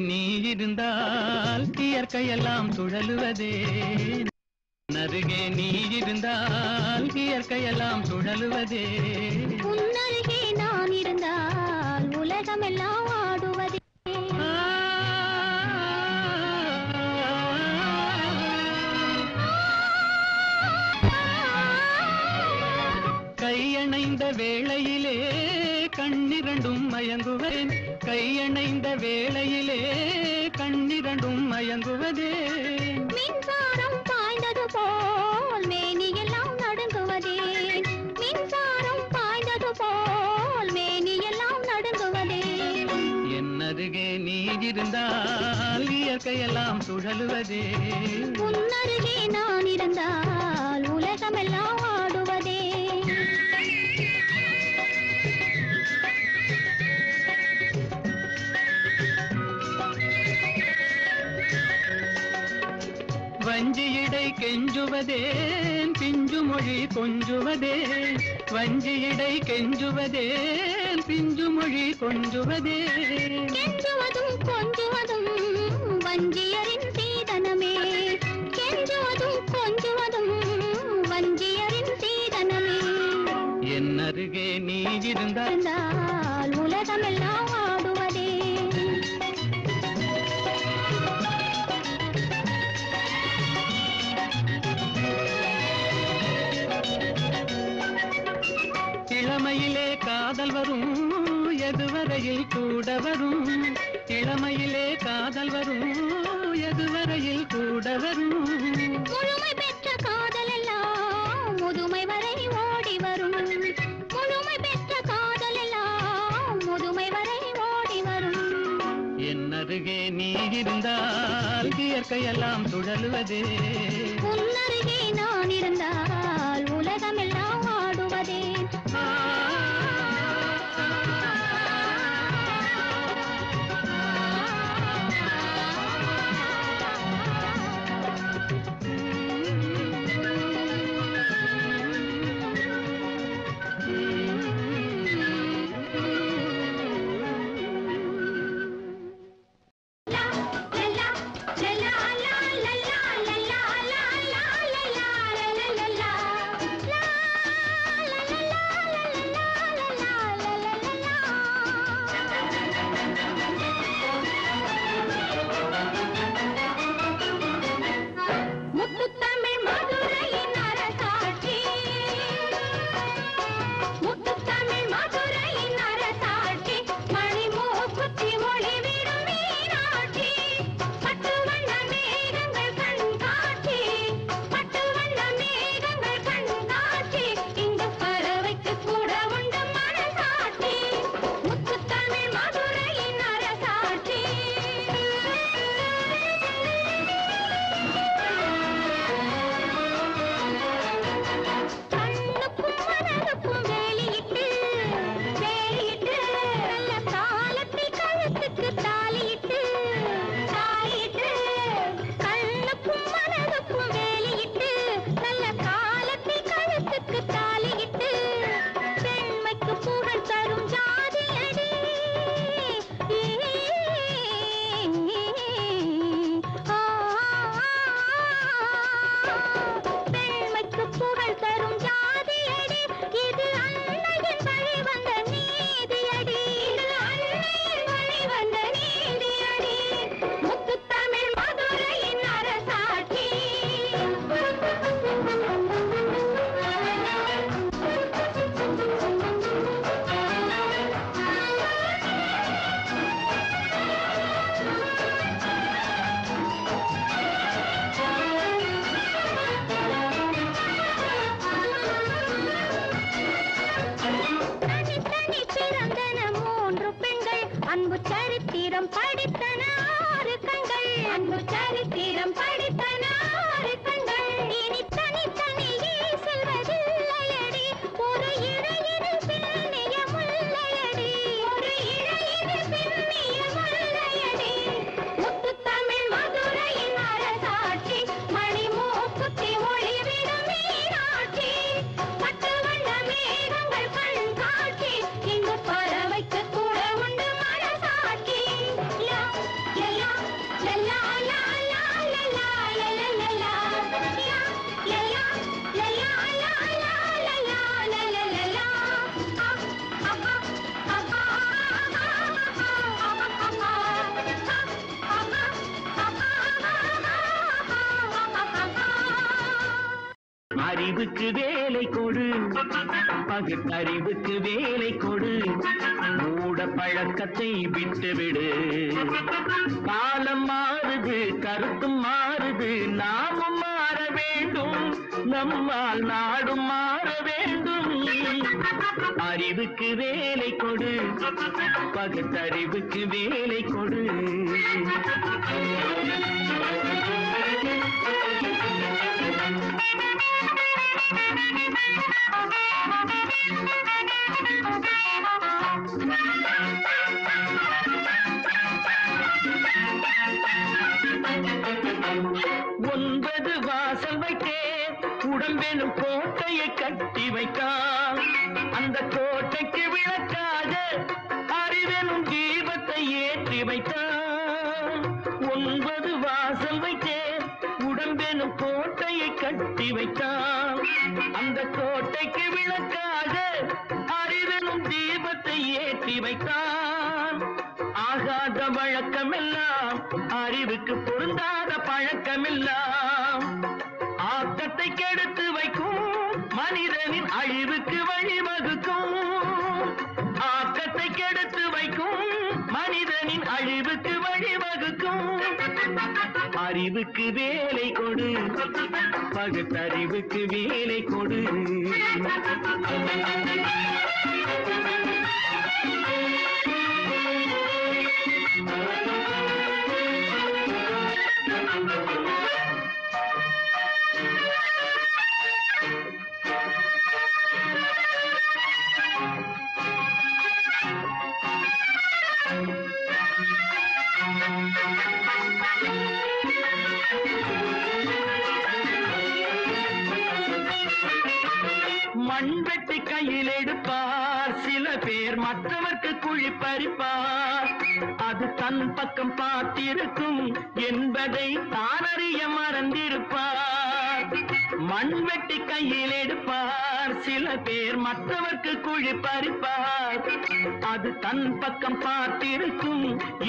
நீ இருந்தால் இயற்கையெல்லாம் சுழலுவதே. அருகே நீ இருந்தால் இயற்கையெல்லாம் சுழலுவதே. உன்னருகே நான் இருந்தால் உலகமெல்லாம் ஆடுவதே. கையணைந்த வேளையிலே கண்ணிரண்டும் மயங்குவேன். கையணைந்த வேளையிலே கண்ணிரண்டும் மயங்குவதே. மின்சாரம் பாய்ந்தது போல் மேனியெல்லாம் நடுங்குவதே. மின்சாரம் பாய்ந்தது போல் மேனியெல்லாம் நடுங்குவதே. என் அருகே நீ இருந்தால் இயற்கையெல்லாம் சுழலுவதே. உன்னருகே நான் இருந்தால் உலகமெல்லாம் ஆடுவதே. வாய் கெஞ்சுவதேன் பிஞ்சு மொழி கொஞ்சுவதே வஞ்சியடை கெஞ்சுவதேன் பிஞ்சு மொழி கொஞ்சுவதே கெஞ்சுவதும் கொஞ்சுவதும் வஞ்சியரின் சீதனமே. கெஞ்சுவதும் கொஞ்சுவதும் வஞ்சியரின் சீதனமே. என் அருகே நீ இருந்தால் உலகமெல்லாம் எதுவரையில் கூட வரும். இளமையிலே காதல் வரும். எதுவரையில் கூட வரும். முழுமை பெற்ற காதல் எல்லாம் முதுமை வரை ஓடி வரும். முழுமை பெற்ற காதல் எல்லாம் முதுமை வரை ஓடி வரும். என் அருகே நீ இருந்தால் இயற்கையெல்லாம் சுழலுவதே. உன் நான் இருந்தால் உலகமெல்லாம் ஆடுவதே. அறிவுக்கு வேலை கொடு. பகுத்தறிவுக்கு வேலை கொடு. பகுத்தறிவுக்கு வேலை கொடு. அது தன் பக்கம் பார்த்திருக்கும் என்பதை தானறிய மறந்திருப்பார். மண் வெட்டி கையில் எடுப்பார். சில பேர் மற்றவர்க்கு குழி பறிப்பார். அது தன் பக்கம் பார்த்திருக்கும்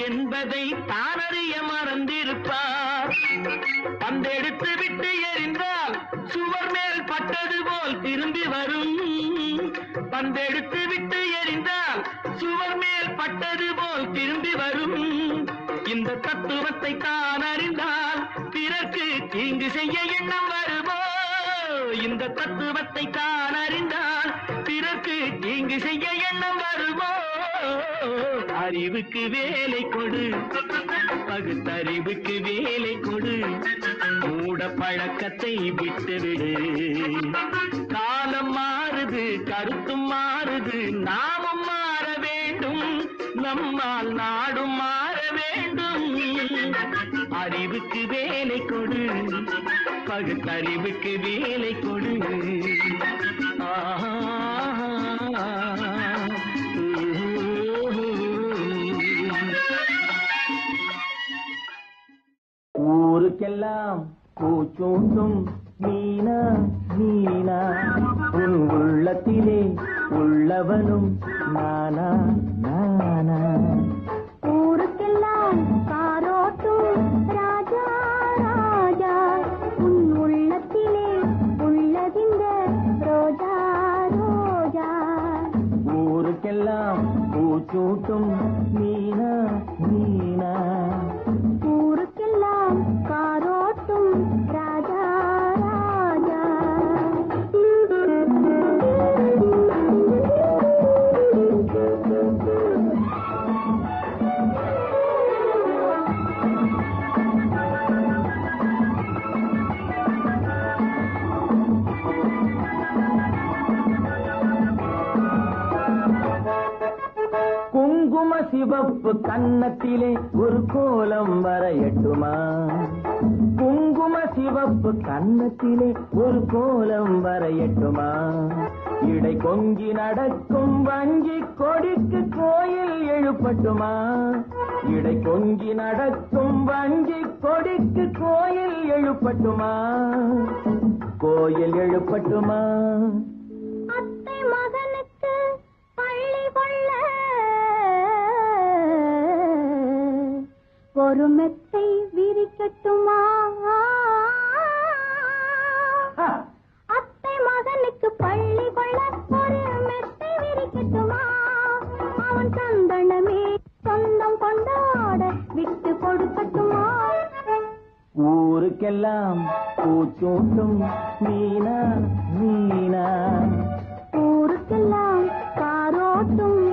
என்பதை தானறிய மறந்திருப்பார். பந்தெடுத்து விட்டு எறிந்தால் சுவர் மேல் பட்டது போல் திரும்பி வரும். பந்தெடுத்து விட்டு எரிந்தால் சுவர் மேல் பட்டது போல் திரும்பி வரும். இந்த தத்துவத்தை தான் அறிந்தால் பிறர்க்கு தீங்கு செய்ய எண்ணம் வருமோ? இந்த தத்துவத்தை தான் அறிந்தால் பிறர்க்கு தீங்கு செய்ய எண்ணம் வருமோ? அறிவுக்கு வேலை கொடு. பகுத்தறிவுக்கு வேலை கொடு. மூட பழக்கத்தை விட்டுவிடு. காலம் மாறுது கருத்தும் மாறுது. நாமும் மாற வேண்டும். நம்மால் நாடும் மாற வேண்டும். அறிவுக்கு வேலை கொடு. பகுத்தறிவுக்கு வேலை கொடு ஊருக்கெல்லாம் பூச்சூட்டும் மீனா மீனா உன் உள்ளத்திலே உள்ளவனும் நானா நானா ஊருக்கெல்லாம் காரோட்டும் ராஜா ஊருக்கெல்லாம் பூச்சூட்டும் குங்கும சிவப்பு கன்னத்திலே ஒரு கோலம் வரையட்டுமா? குங்கும சிவப்பு கன்னத்திலே ஒரு கோலம் வரையட்டுமா? இடை கொங்கி நடக்கும் வங்கி கொடிக்கு கோயில் எழுப்பட்டுமா? இடை கொங்கி நடக்கும் வங்கி கொடிக்கு கோயில் எழுப்பட்டுமா? கோயில் எழுப்பட்டுமா? அத்தை மகனுக்கு பள்ளி கொள்ள. ஒரு மெத்தை விரிக்கட்டுமா? அத்தை மகனுக்கு பள்ளி கொள்ள ஒரு மெத்தை விரிக்கட்டுமா? அவன் சந்தனமே சொந்தம் கொண்டாட விட்டு கொடுக்கட்டுமா? ஊருக்கெல்லாம் பூச்சூட்டும் மீனா மீனா. ஊருக்கெல்லாம் காரோட்டும்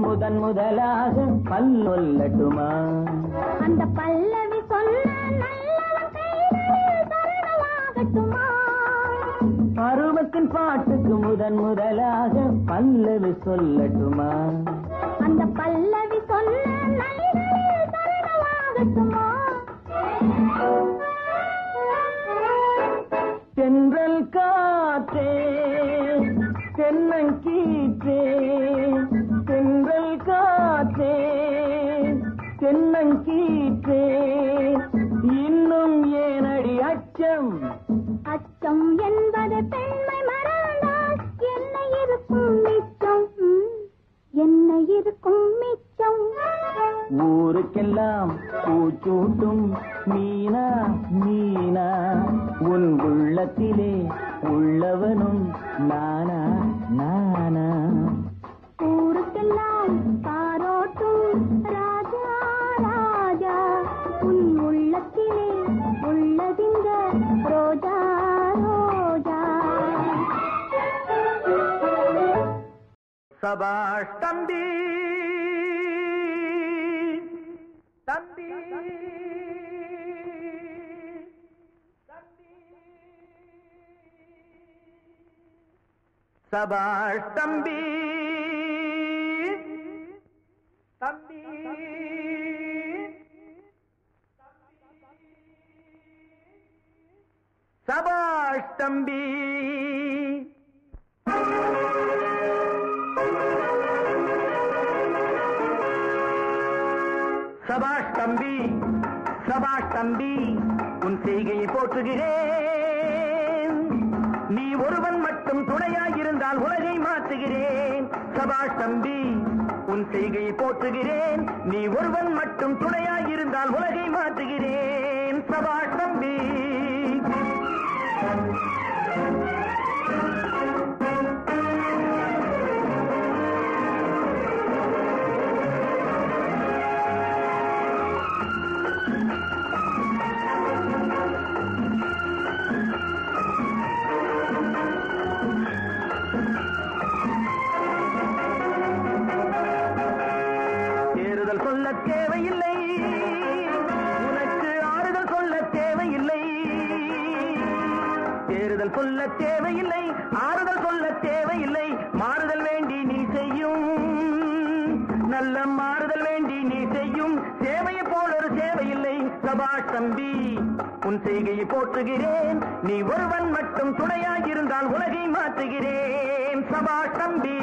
முதன் முதலாக பல்லொல்லட்டுமா அந்த பல்லவி பருவத்தின் பாட்டுக்கு முதன் முதலாக பல்லவி சொல்லட்டுமா? சபாஷ் தம்பி தம்பி சபாஷ் தம்பி சபாஷ் தம்பி சபாஷ் தம்பி வாழ்த்துகிறேன் சபாஷ் தம்பி உன் செய்கையை போற்றுகிறேன். நீ ஒருவன் மட்டும் துணையாயிருந்தால் உலகை மாற்றுகிறேன். சபாஷ் தம்பி. சபா தம்பி உன் செய்கையை போற்றுகிறேன். நீ ஒருவன் மட்டும் துணையாயிருந்தால் உலகை மாற்றுகிறேன். சபா தம்பி.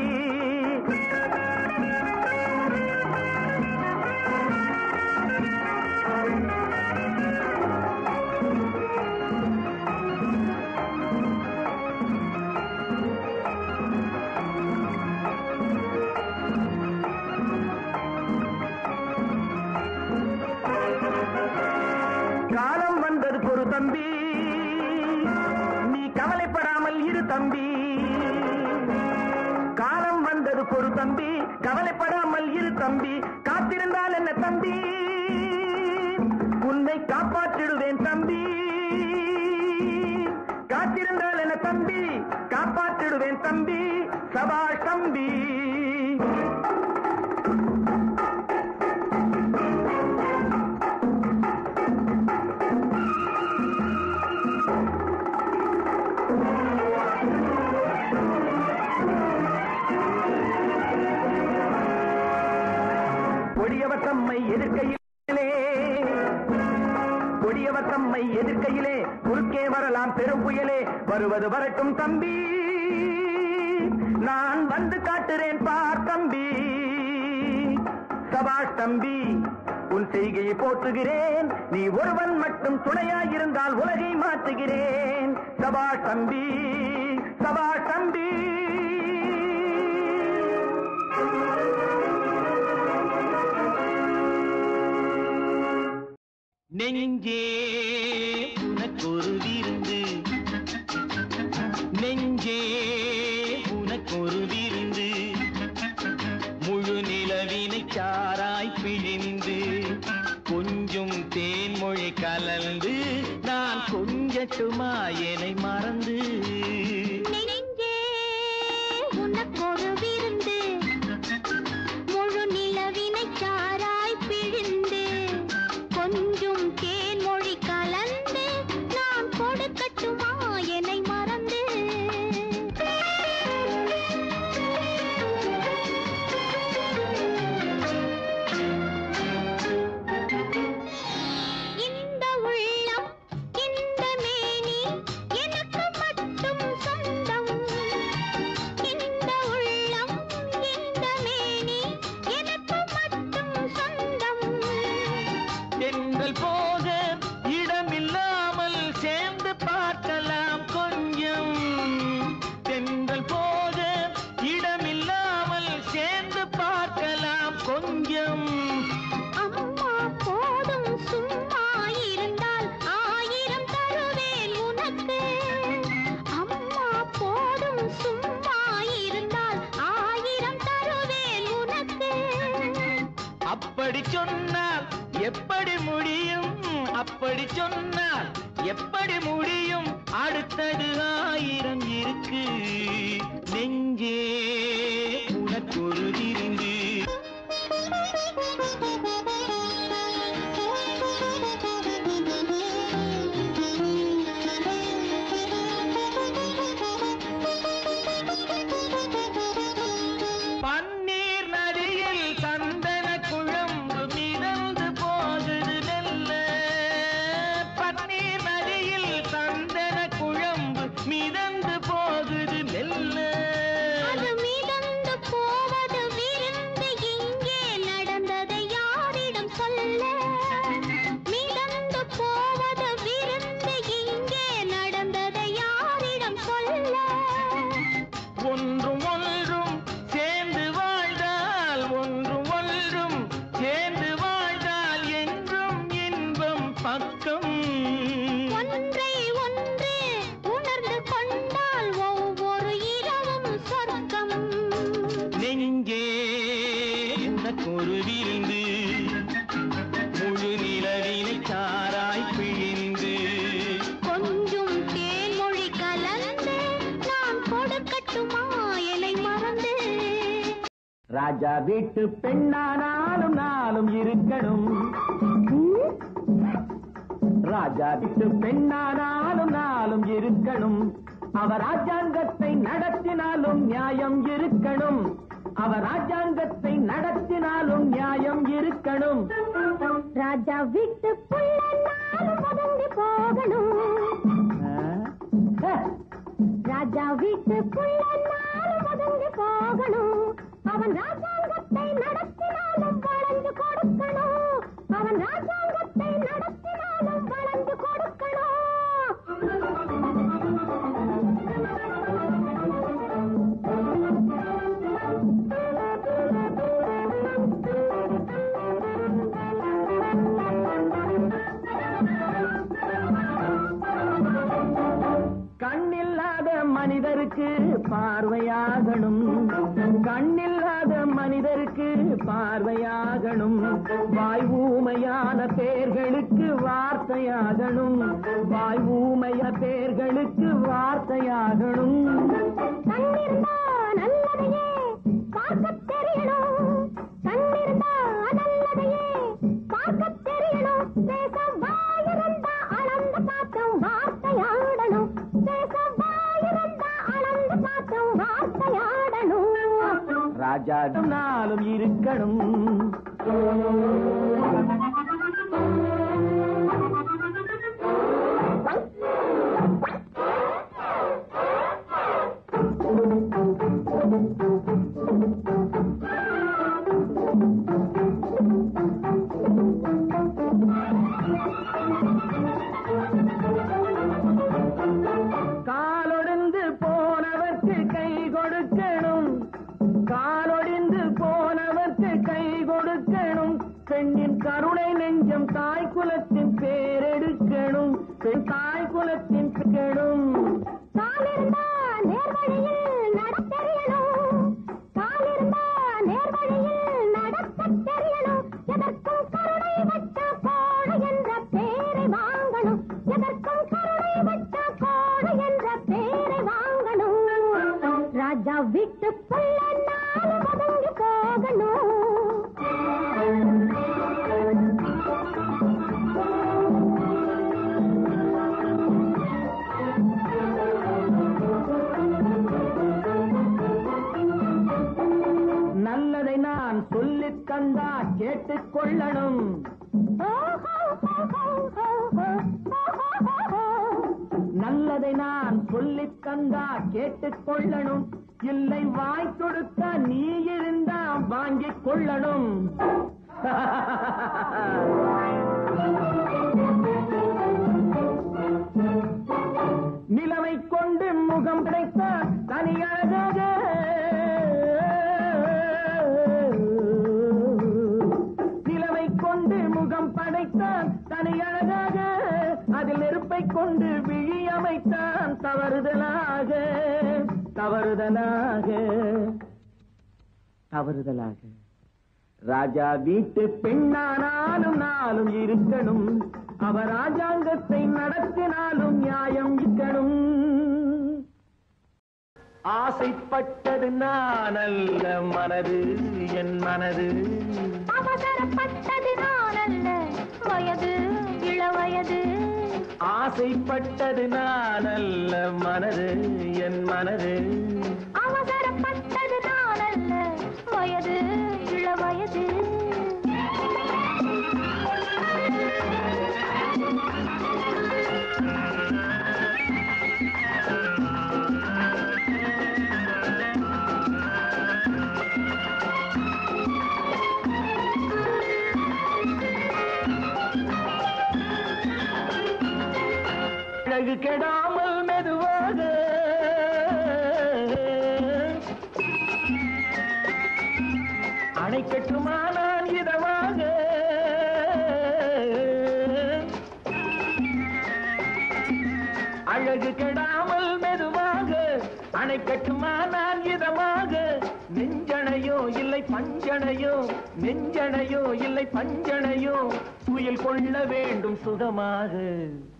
வருவது வரட்டும் தம்பி. நான் வந்து காட்டுறேன் பார் தம்பி. சபாஷ் தம்பி உன் செய்கையை போற்றுகிறேன். நீ ஒருவன் மட்டும் துணையாயிருந்தால் உலகை மாற்றுகிறேன். சபாஷ் தம்பி சபாஷ் தம்பி. நெஞ்சே உனக்கு ஒரு நெஞ்சே அப்படி சொன்னால் எப்படி முடியும்? அப்படி சொன்னால் எப்படி முடியும்? அடுத்தது ஆயிரம் இருக்கு. நெஞ்சே உனக்கு ஒரு விருந்து வீட்டு பெண்ணானாலும் நாளும் இருக்கணும். ராஜா வீட்டு பெண்ணானாலும் நாளும் இருக்கணும். அவர் ராஜாங்கத்தை நடத்தினாலும் நியாயம் இருக்கணும். அவர் ராஜாங்கத்தை நடத்தினாலும் நியாயம் இருக்கணும். ராஜா வீட்டு போகணும். ராஜா வீட்டு போகணும். அவன் ராஜாங்கத்தை நடத்தினாலும் வளர்ந்து பார்வையாகணும். கண்ணில் மனிதருக்கு பார்வையாகணும். வாய் ஊமையான பேர்களுக்கு வார்த்தையாகணும். வாய் ஊமைய பேர்களுக்கு வார்த்தையாகணும். தெரியணும். தெரியணும். ராஜா நாளும் இருக்கணும் இருந்தா கேட்டுக் கொள்ளணும் இல்லை வாய் கொடுத்தா நீ இருந்தா வாங்கிக் கொள்ளணும். நிலவை கொண்டு முகம் கிடைத்தா தனியாக நிலவை கொண்டு முகம் படைத்தான் தனியழகாக அதில் நெருப்பை கொண்டு விழி அமைத்தான் தவறுதலா. தவறுதலாக. தவறுதலாக. ராஜா வீட்டு பெண்ணானாலும் நாளும் இருக்கணும். அவ ராஜாங்கத்தை நடத்தினாலும் நியாயம் இருக்கணும். ஆசைப்பட்டது நான் அல்ல மனது என் மனது. அவசரப்பட்டது நான் அல்ல வயது இள வயது. ஆசைப்பட்டது நான் அல்ல மனது என் மனது. அவசரப்பட்டது நான் அல்ல வயது இள வயது. அழகு கெடாமல் மெதுவாக. அணைக்கட்டுமா நான் இதமாக. அழகு கெடாமல் மெதுவாக. அணைக்கட்டுமா நான் இதமாக. நெஞ்சணையோ இல்லை பஞ்சணையோ. நெஞ்சணையோ இல்லை பஞ்சணையோ. துயில் கொள்ள வேண்டும் சுகமாக.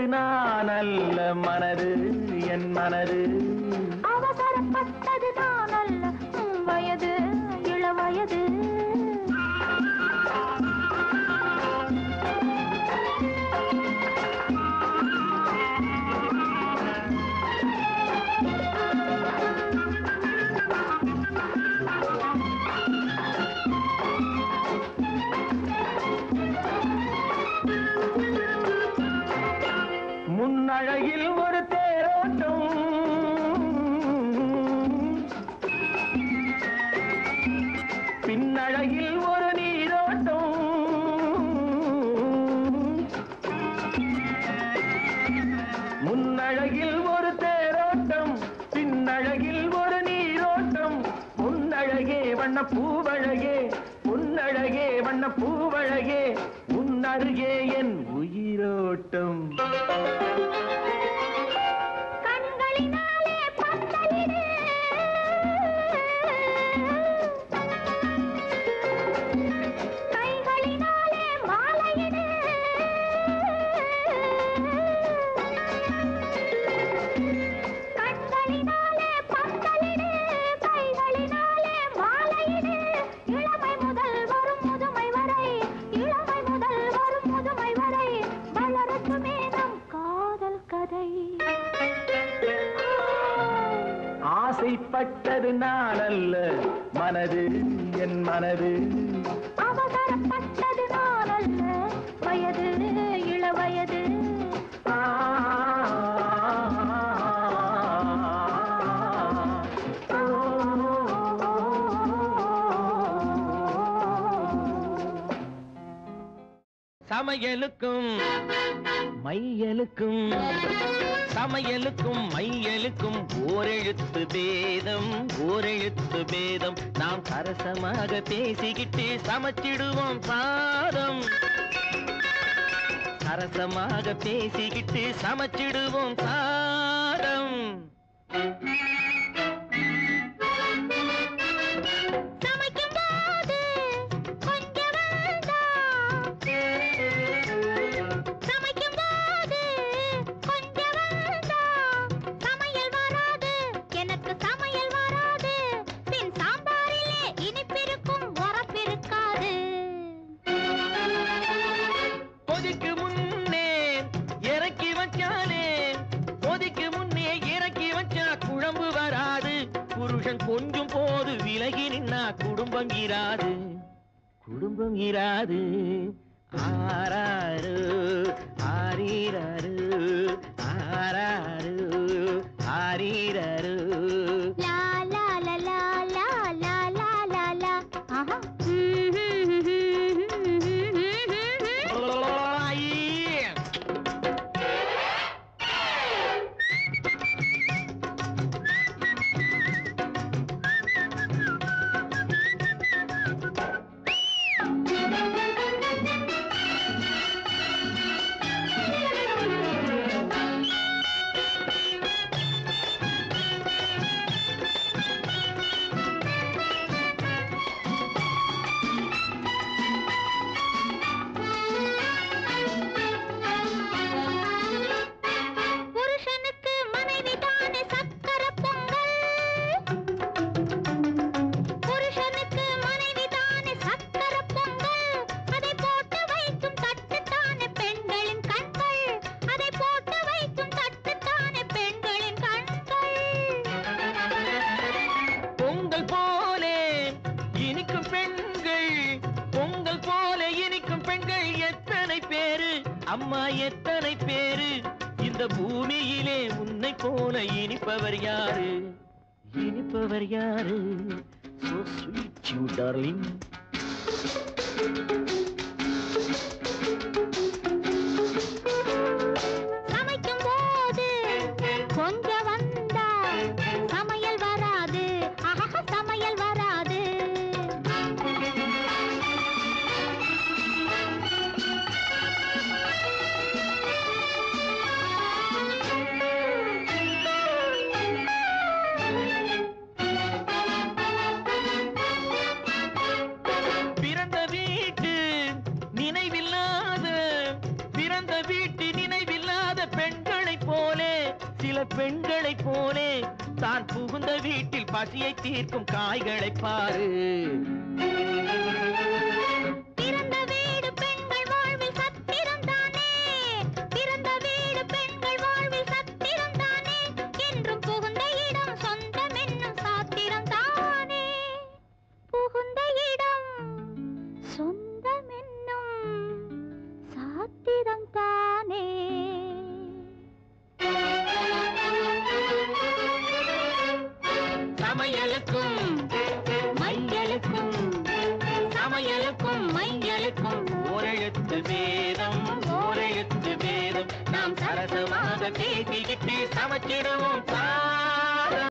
ஆசைப்பட்டது நான் சமையலுக்கும் மையலுக்கும் சமையலுக்கும் மையலுக்கும் ஓரெழுத்து பேதம் ஓரெழுத்து பேதம். நாம் சரசமாக பேசிக்கிட்டு சமைச்சிடுவோம் சாதம். சரசமாக பேசிக்கிட்டு சமைச்சிடுவோம் சாதம். இனிப்பிருக்கும் வரப்பிருக்காது. கொதிக்கு முன்னே இறக்கி வச்சானே. கொதிக்கு முன்னே இறக்கி வச்சா குழம்பு வராது. புருஷன் கொஞ்சம் போது விலகி நின்னா குடும்பம் இராது. குடும்பம் இராது. ஆறாறு ஆறீராறு ஆறாறு ஆறீராறு